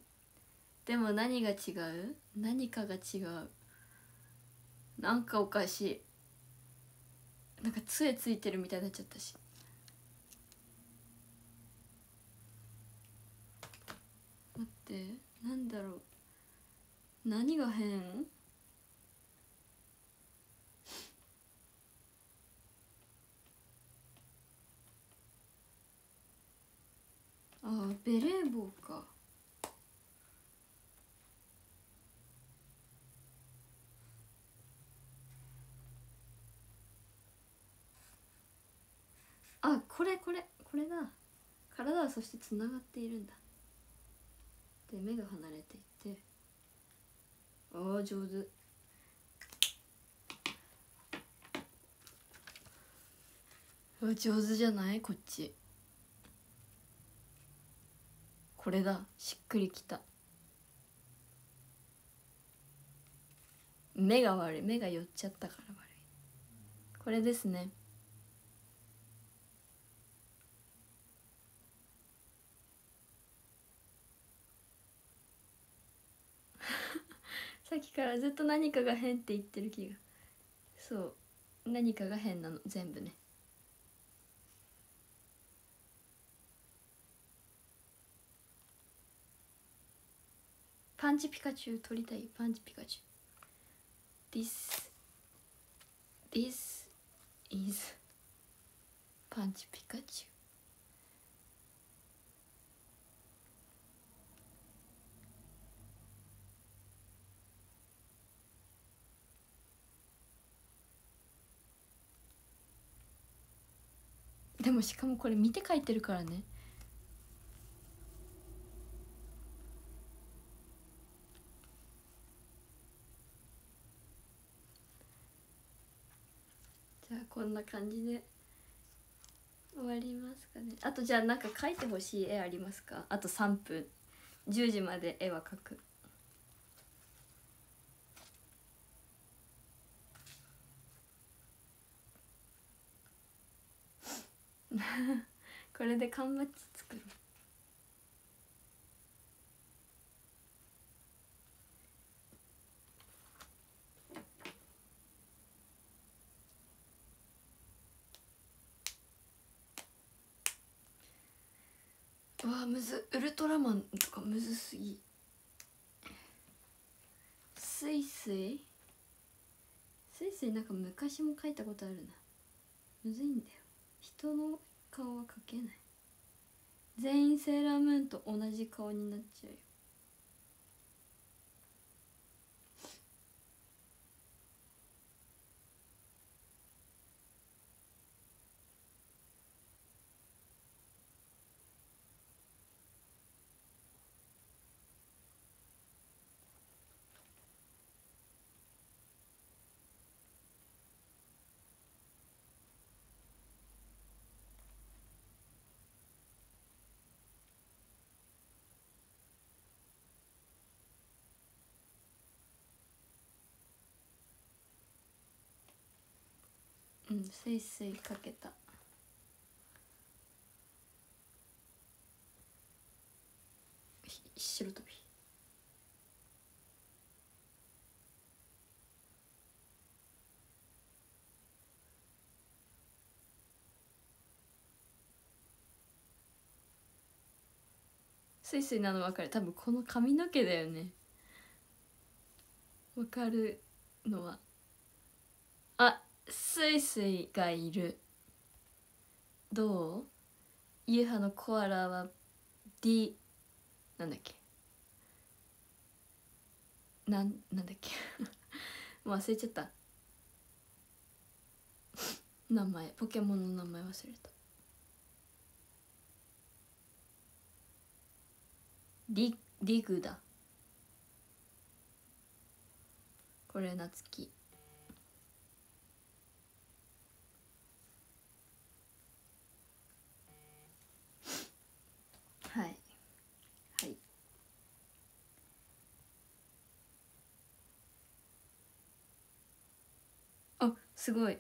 でも何が違う？何かが違う。なんかおかしい。なんか杖ついてるみたいになっちゃったし。待ってなんだろう。何が変？ああベレー帽か。あこれこれこれだ。体はそしてつながっているんだ。で目が離れていって。ああ上手。あ上手じゃない？こっち。これだ。しっくりきた。目が悪い。目が寄っちゃったから悪い。これですね。さっきからずっと何かが変って言ってる気が。そう。何かが変なの。全部ね。パンチピカチュウ取りたい。パンチピカチュウ。This This is パンチピカチュウ。でもしかもこれ見て書いてるからね。じゃあこんな感じで終わりますかね。あとじゃあなんか描いてほしい絵ありますか？あと3分。10時まで絵は描く。これで缶バッジ作る。うわむずウルトラマンとかむずすぎ。スイスイ？スイスイなんか昔も書いたことあるな。むずいんだよ。人の顔は描けない。全員セーラームーンと同じ顔になっちゃうよ。うんスイスイかけた。ひ白飛び。スイスイなの分かる。多分この髪の毛だよね。分かるのは。スイスイがいる。どう？ユーハのコアラは D なんだっけ？なんなんだっけ？も う忘れちゃった。名前。ポケモンの名前忘れた。リリグだ。これ夏希はいはいあすごい。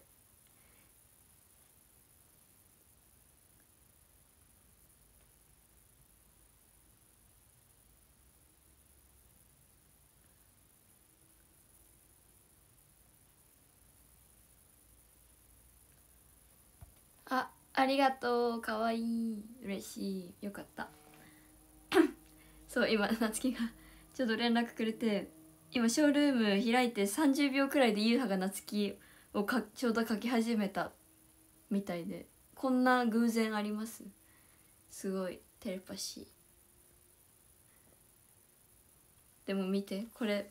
あありがとう。かわいい。嬉しい。よかった。そう今夏希がちょっと連絡くれて今ショールーム開いて30秒くらいで優派が夏希をかちょうど書き始めたみたいでこんな偶然あります？すごいテレパシー。でも見てこれ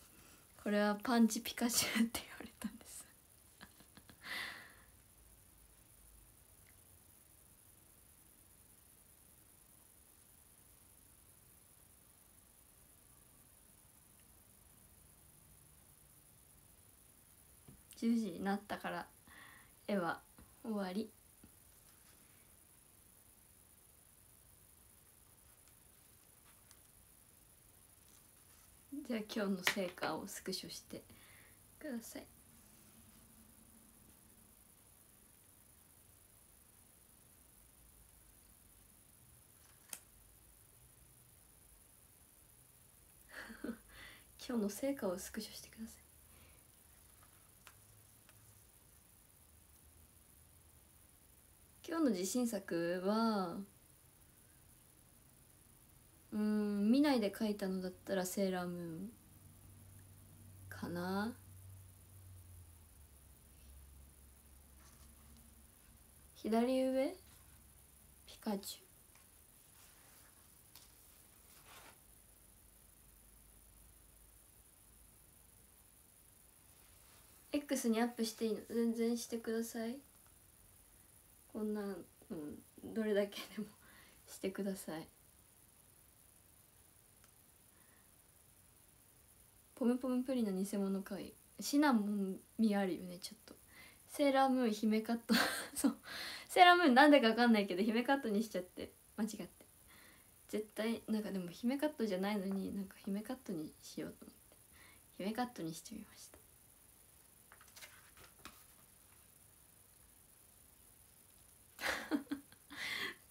これはパンチピカチュウっていう。10時になったから絵は終わり。じゃあ今日の成果をスクショしてください今日の成果をスクショしてください。今日の自信作はうん見な内で描いたのだったらセーラームーンかな。左上？ピカチュウ。にアップしていいの？全然してください。こんなうんどれだけでもしてください。ポムポムプリンの偽物かい。シナモン味あるよねちょっと。セーラームーン姫カット。そう。セーラームーンなんでか分かんないけど姫カットにしちゃって。間違って。絶対なんかでも姫カットじゃないのになんか姫カットにしようと思って。姫カットにしてみました。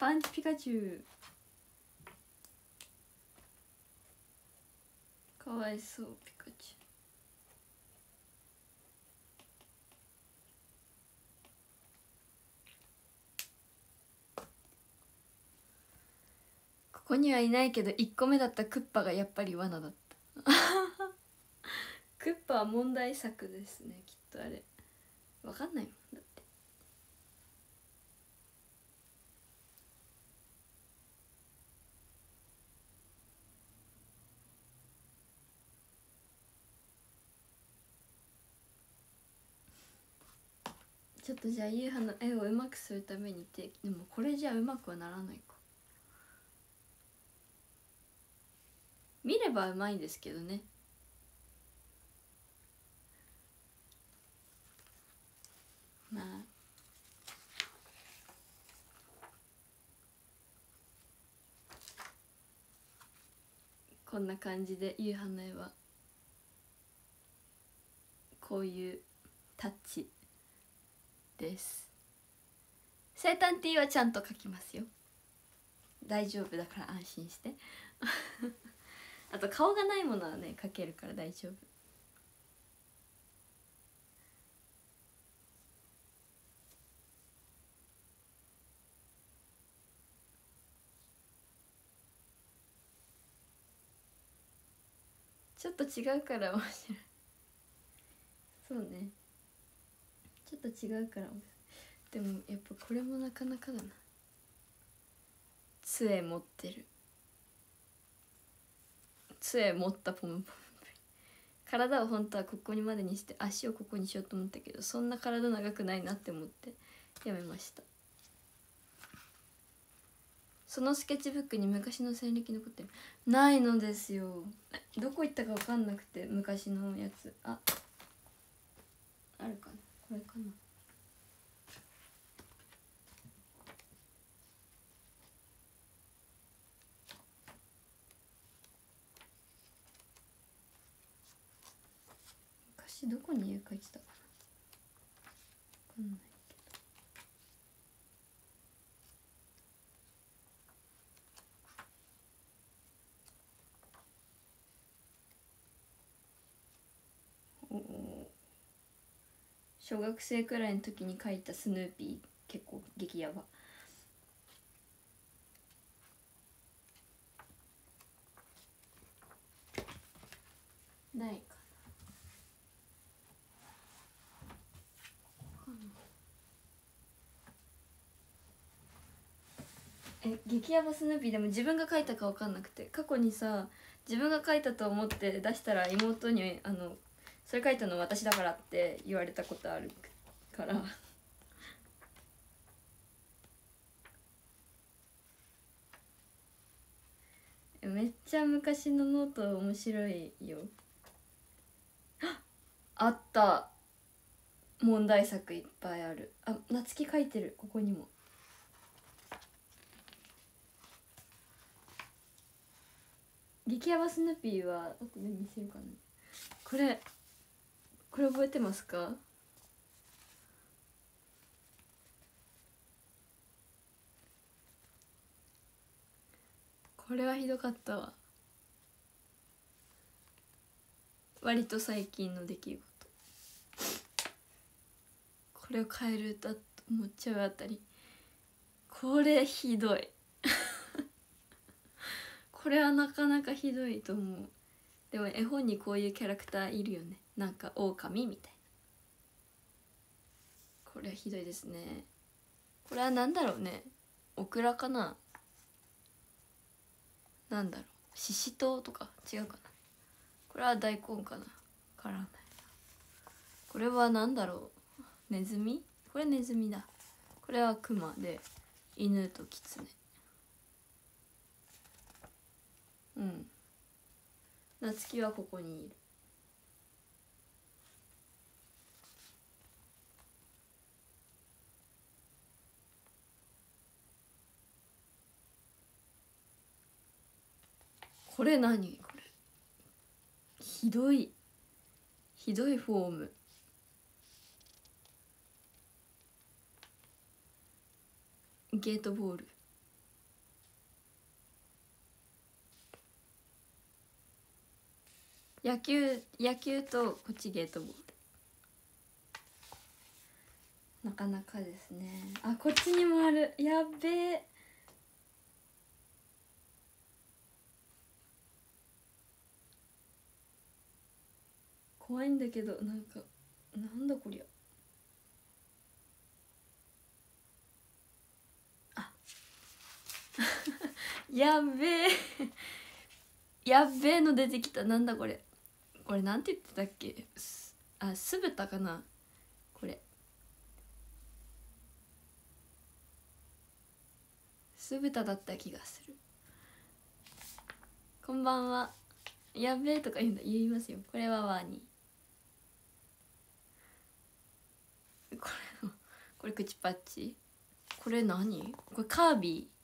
パンチピカチュウ。かわいそうピカチュウ。ここにはいないけど1個目だったクッパがやっぱり罠だった。クッパは問題作ですねきっとあれ。わかんないもん。ちょっとじゃあゆうはの絵をうまくするためにってでもこれじゃうまくはならないか。見ればうまいんですけどね。まあ。こんな感じで夕飯の絵はこういうタッチ。です。生誕 T はちゃんと描きますよ。大丈夫だから安心して。あと顔がないものはね描けるから大丈夫。ちょっと違うから面白い。そうね。ちょっと違うから。でもやっぱこれもなかなかだな。杖持ってる。杖持ったポムポム体を本当はここにまでにして足をここにしようと思ったけどそんな体長くないなって思ってやめました。そのスケッチブックに昔の戦歴残ってる。ないのですよ。どこ行ったか分かんなくて昔のやつ。ああるかな。これかな。昔どこに絵描いてた？かな分かんないけどおお小学生くらいの時に描いたスヌーピー。結構激ヤバ。ないかえ激ヤバスヌーピー。でも自分が描いたか分かんなくて。過去にさ自分が描いたと思って出したら妹にあのそれ書いたの私だからって言われたことあるから。めっちゃ昔のノート面白いよ。あった。問題作いっぱいある。あ夏希書いてる。ここにも。激ヤバスヌーピーは後で見せるかな。これこれ覚えてますか？これはひどかったわ。割と最近の出来事。これを変えるだと思っちゃうあたり。これひどい。これはなかなかひどいと思う。でも絵本にこういうキャラクターいるよね。なんか狼みたいな。これはひどいですね。これは何だろうね。オクラかな。なんだろう。ししとうとか。違うかな。これは大根かな。からないこれは何だろう。ネズミ？これネズミだ。これはクマで。犬とキツネ。うん。夏希はここにいる。これ何？これひどい。ひどいフォーム。ゲートボール。野球野球とこっちゲートボール。なかなかですね。あこっちにもある。やっべえ怖いんだけどなんかなんだこりゃ。あ。やっべえ。やっべえの出てきた。なんだこれ。これなんて言ってたっけ？すあ酢豚かな？これ。酢豚だった気がする。こんばんは。やっべえとか言うんだ。言いますよ。これはワニこれこれ口パッチ？これ何？これカービィ。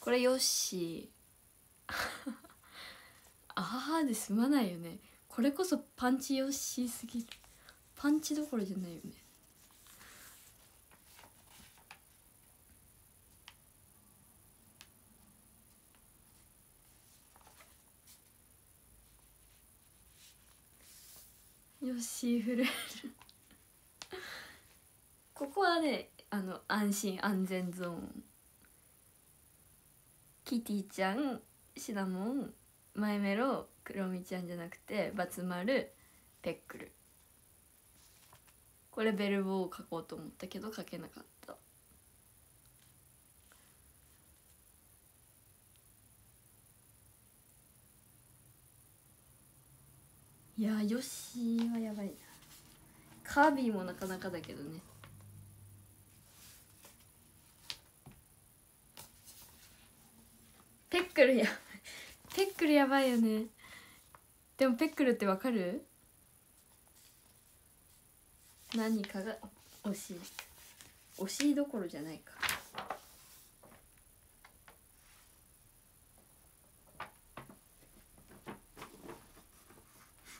これヨッシー。あははで済まないよね。これこそパンチヨッシーすぎ。るパンチどころじゃないよね。よし震える。ここはねあの安心安全ゾーン。キティちゃんシナモンマイメロクロミちゃんじゃなくてバツマルペックル。これベルボーを書こうと思ったけど書けなかった。いやヨッシーはやばいな。カービィもなかなかだけどね。ペックルやペックルやばいよね。でもペックルってわかる？何かが惜しい惜しいどころじゃないか。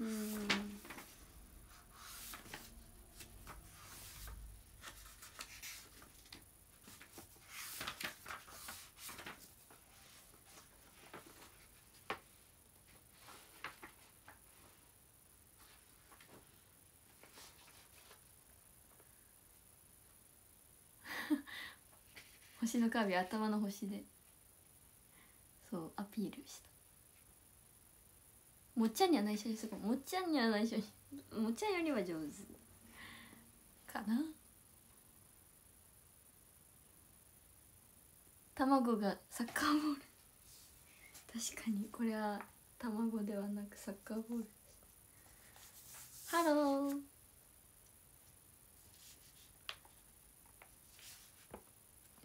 うん。星のカービィ頭の星で。そうアピールした。もっちゃんには内緒にする。もっちゃんには内緒に。もっちゃんよりは上手。かな。卵がサッカーボール。確かにこれは卵ではなくサッカーボールです。ハロー。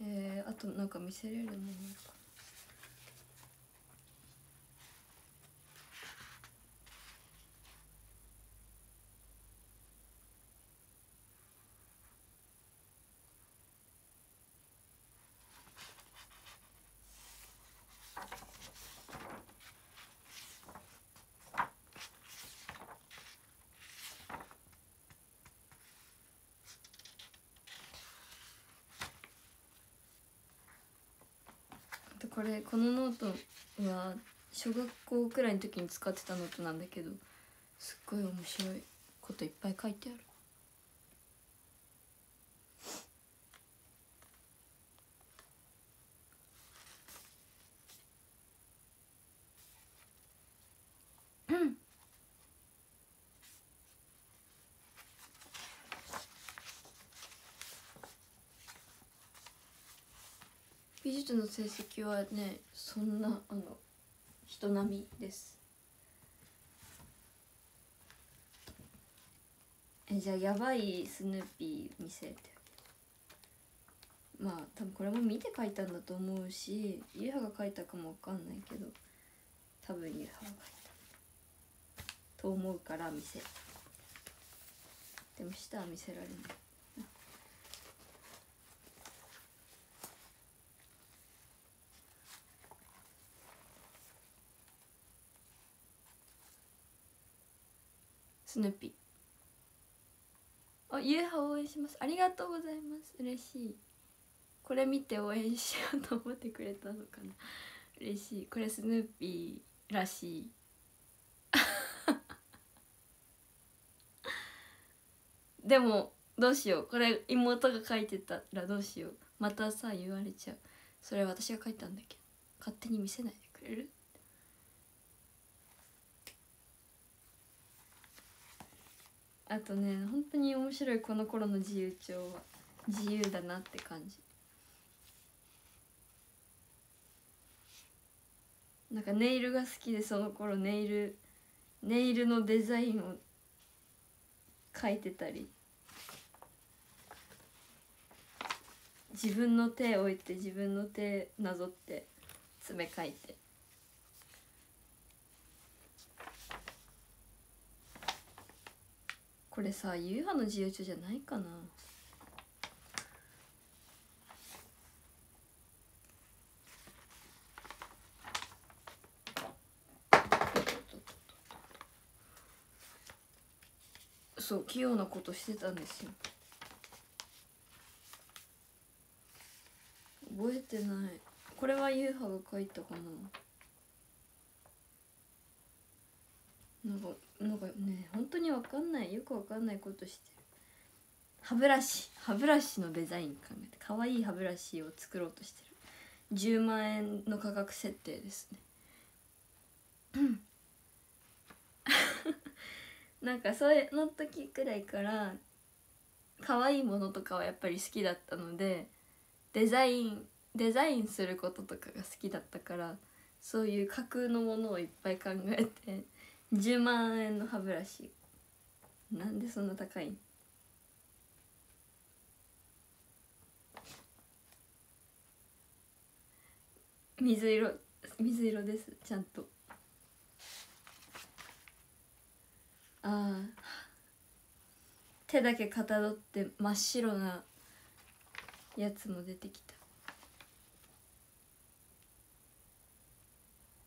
えー、あとなんか見せれるものあるかなあとこのノートは小学校くらいの時に使ってたノートなんだけどすっごい面白いこといっぱい書いてある美術の成績はねそんなあの人並みです。えじゃあやばいスヌーピー見せて。まあ多分これも見て書いたんだと思うしゆうはが書いたかもわかんないけど多分ゆうはが書いたと思うから見せ。るでも下は見せられない。スヌーピー。あゆうは応援します。ありがとうございます。嬉しい。これ見て応援しようと思ってくれたのかな。嬉しい。これスヌーピーらしい。でもどうしよう。これ妹が書いてたらどうしよう。またさ言われちゃう。それ私が書いたんだけど。勝手に見せないでくれる？あとね本当に面白いこの頃の自由帳は。自由だなって感じ。なんかネイルが好きでその頃ネイルネイルのデザインを描いてたり。自分の手置いて自分の手なぞって爪描いて。これさ優雅の自由帳じゃないかな。そう器用なことしてたんですよ。覚えてない。これは優雅が書いたかな。なんかなんかね本当に分かんないよく分かんないことしてる。歯ブラシ歯ブラシのデザイン考えて可愛い歯ブラシを作ろうとしてる。10万円の価格設定ですね。なんかそれの時くらいから可愛いものとかはやっぱり好きだったのでデザインデザインすることとかが好きだったからそういう架空のものをいっぱい考えて10万円の歯ブラシ。なんでそんな高い水色水色です。ちゃんと。ああ手だけかたどって真っ白なやつも出てきた。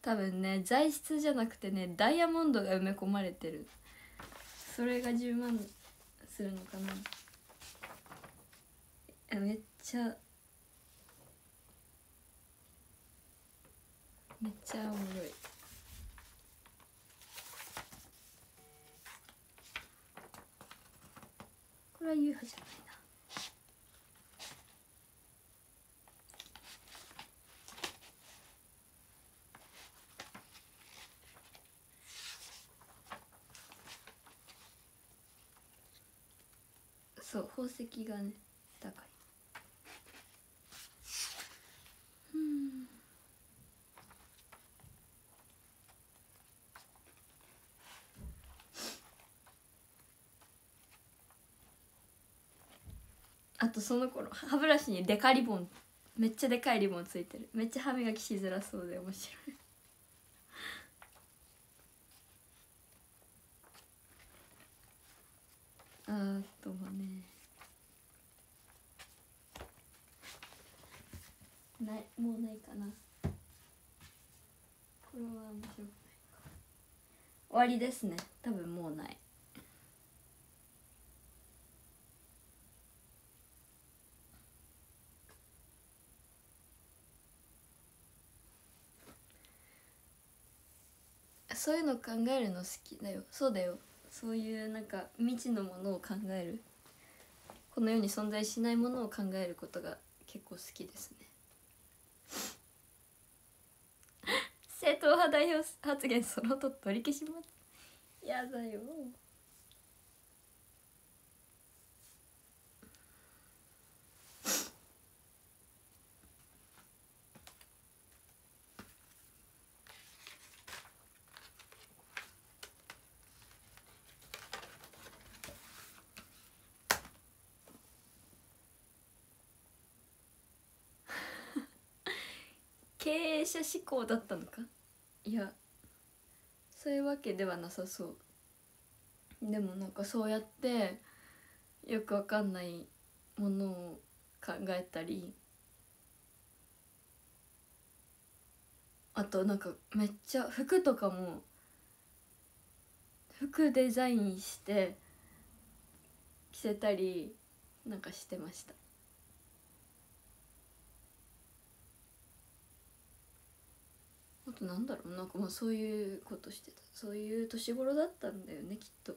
多分ね材質じゃなくてねダイヤモンドが埋め込まれてる。それが10万するのかな。めっちゃめっちゃおもろい。これは UFO じゃない。そう宝石がね高い。うん。あとその頃歯ブラシにデカリボンめっちゃでかいリボンついてる。めっちゃ歯磨きしづらそうで面白い。あとはね。ないもうないかな。これは面白くないか。終わりですね。多分もうない。そういうの考えるの好きだよ。そうだよ。そういうなんか未知のものを考える。この世に存在しないものを考えることが結構好きですね。正統派代表発言そのと取り消します。やだよ。経営者志向だったのか？いやそういうわけではなさそう。でもなんかそうやってよくわかんないものを考えたりあとなんかめっちゃ服とかも服デザインして着せたりなんかしてました。となんだろうなんかまあそういうことしてた。そういう年頃だったんだよねきっと。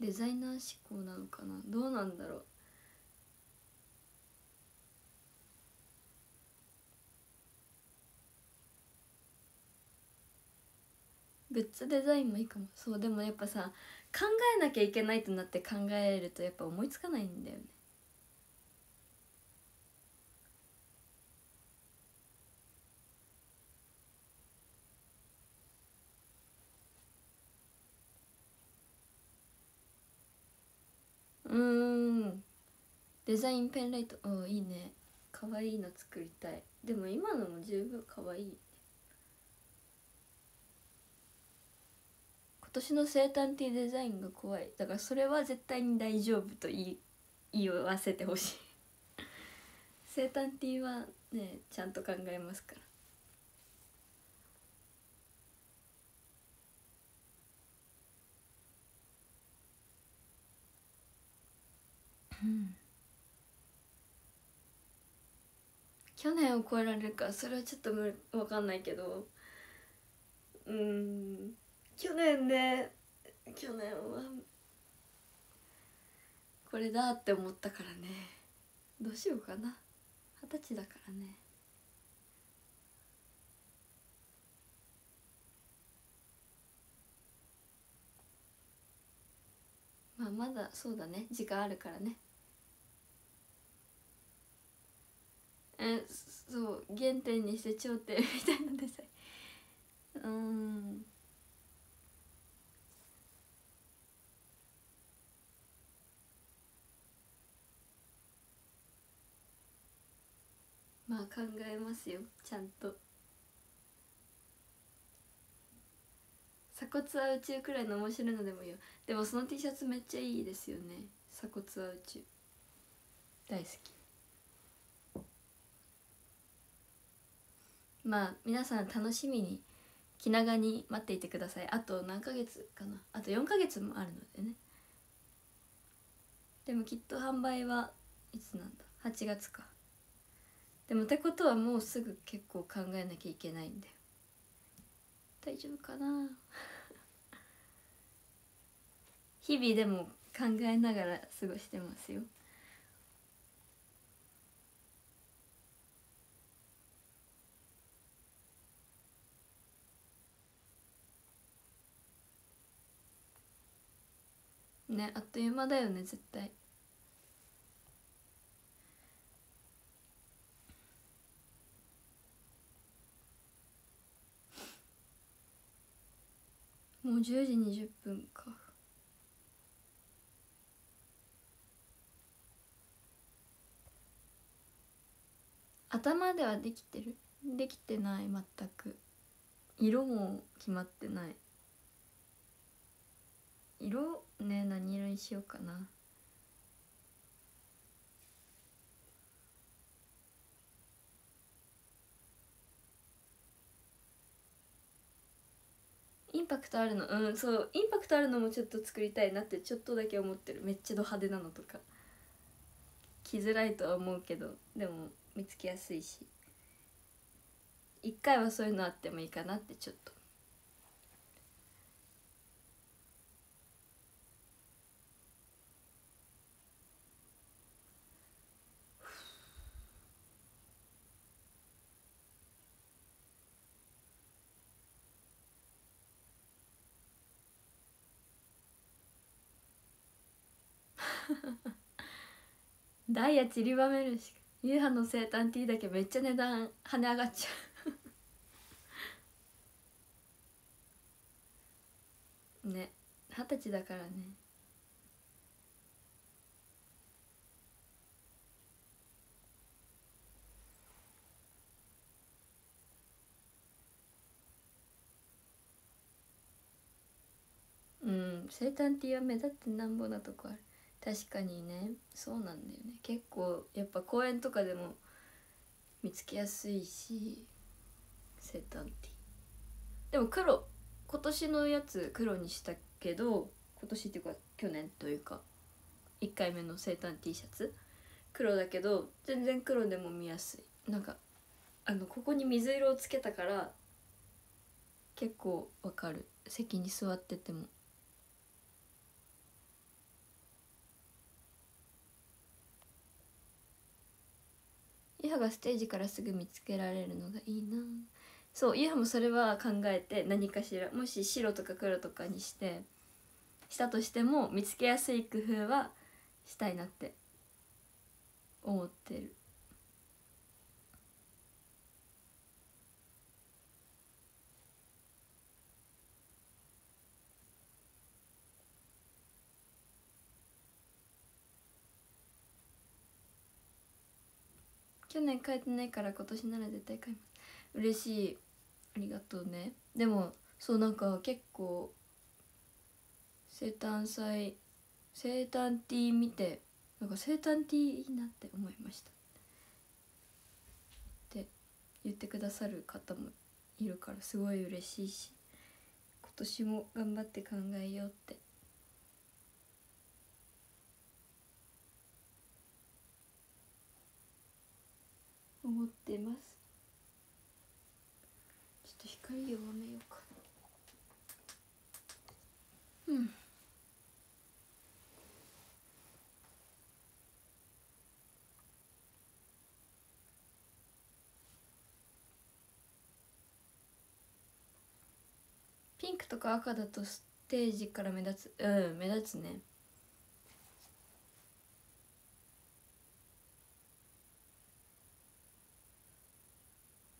デザイナー志向なのかな？どうなんだろう。グッズデザインもいいかも。そうでもやっぱさ考えなきゃいけないとなって考えるとやっぱ思いつかないんだよね。うん。デザインペンライト。おいいね。かわいいの作りたい。でも今のも十分かわいい。年の生誕ティーデザインが怖い。だからそれは絶対に大丈夫と言い言わせてほしい。生誕ティーはねちゃんと考えますから。うん。去年を超えられるかそれはちょっとむ分かんないけど。うん。去年ね去年はこれだって思ったからねどうしようかな二十歳だからねまあまだそうだね時間あるからねえそう原点にして頂点みたいなデザインあ考えますよちゃんと。鎖骨は宇宙くらいの面白いのでもいいよ。でもその T シャツめっちゃいいですよね。鎖骨は宇宙。大好き。まあ皆さん楽しみに気長に待っていてください。あと何ヶ月かな。あと4ヶ月もあるのでね。でもきっと販売はいつなんだ？8月かでもってことはもうすぐ結構考えなきゃいけないんだよ。大丈夫かな？日々でも考えながら過ごしてますよ。ねあっという間だよね絶対。もう10時20分か。頭ではできてる。できてない全く。色も決まってない。色ね何色にしようかな。インパクトあるの？うんそう。インパクトあるのもちょっと作りたいなってちょっとだけ思ってる。めっちゃド派手なのとか。着づらいとは思うけどでも見つけやすいし。一回はそういうのあってもいいかなってちょっと。ダイヤ散りばめるしかゆうはの生誕ティーだけめっちゃ値段跳ね上がっちゃう。ね二十歳だからね。うん生誕ティーは目立ってなんぼなとこある。確かにね。そうなんだよね。結構やっぱ公園とかでも見つけやすいし生誕ティ。ーでも黒今年のやつ黒にしたけど今年っていうか去年というか1回目の生誕 T シャツ。黒だけど全然黒でも見やすい。なんかあのここに水色をつけたから結構わかる。席に座ってても。がステージからすぐ見つけられるのがいいな。そうイハもそれは考えて何かしらもし白とか黒とかにしてしたとしても見つけやすい工夫はしたいなって思ってる。去年買えてないから今年なら絶対買います。嬉しい。ありがとうね。でもそうなんか結構生誕祭生誕ティー見てなんか生誕ティーいいなって思いました。って言ってくださる方もいるからすごい嬉しいし今年も頑張って考えようって。思ってます。ちょっと光弱めようか。うん。ピンクとか赤だとステージから目立つ。うん目立つね。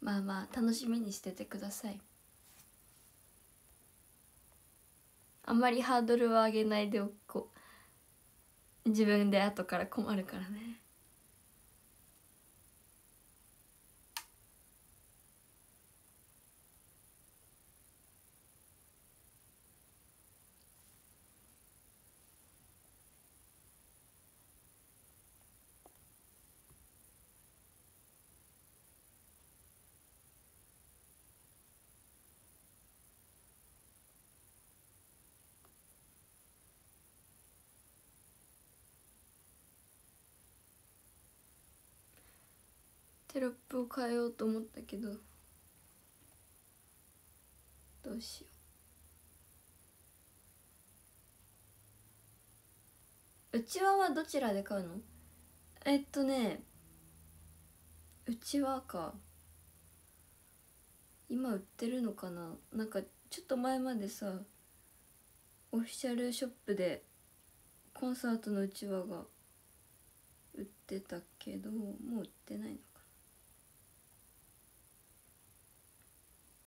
まあまあ楽しみにしててください。あんまりハードルは上げないでおこう。自分で後から困るからね。テロップを変えようと思ったけどどうしよう。うちわはどちらで買うの？えっとねうちわか。今売ってるのかな？なんかちょっと前までさオフィシャルショップでコンサートのうちわが売ってたけどもう売ってないの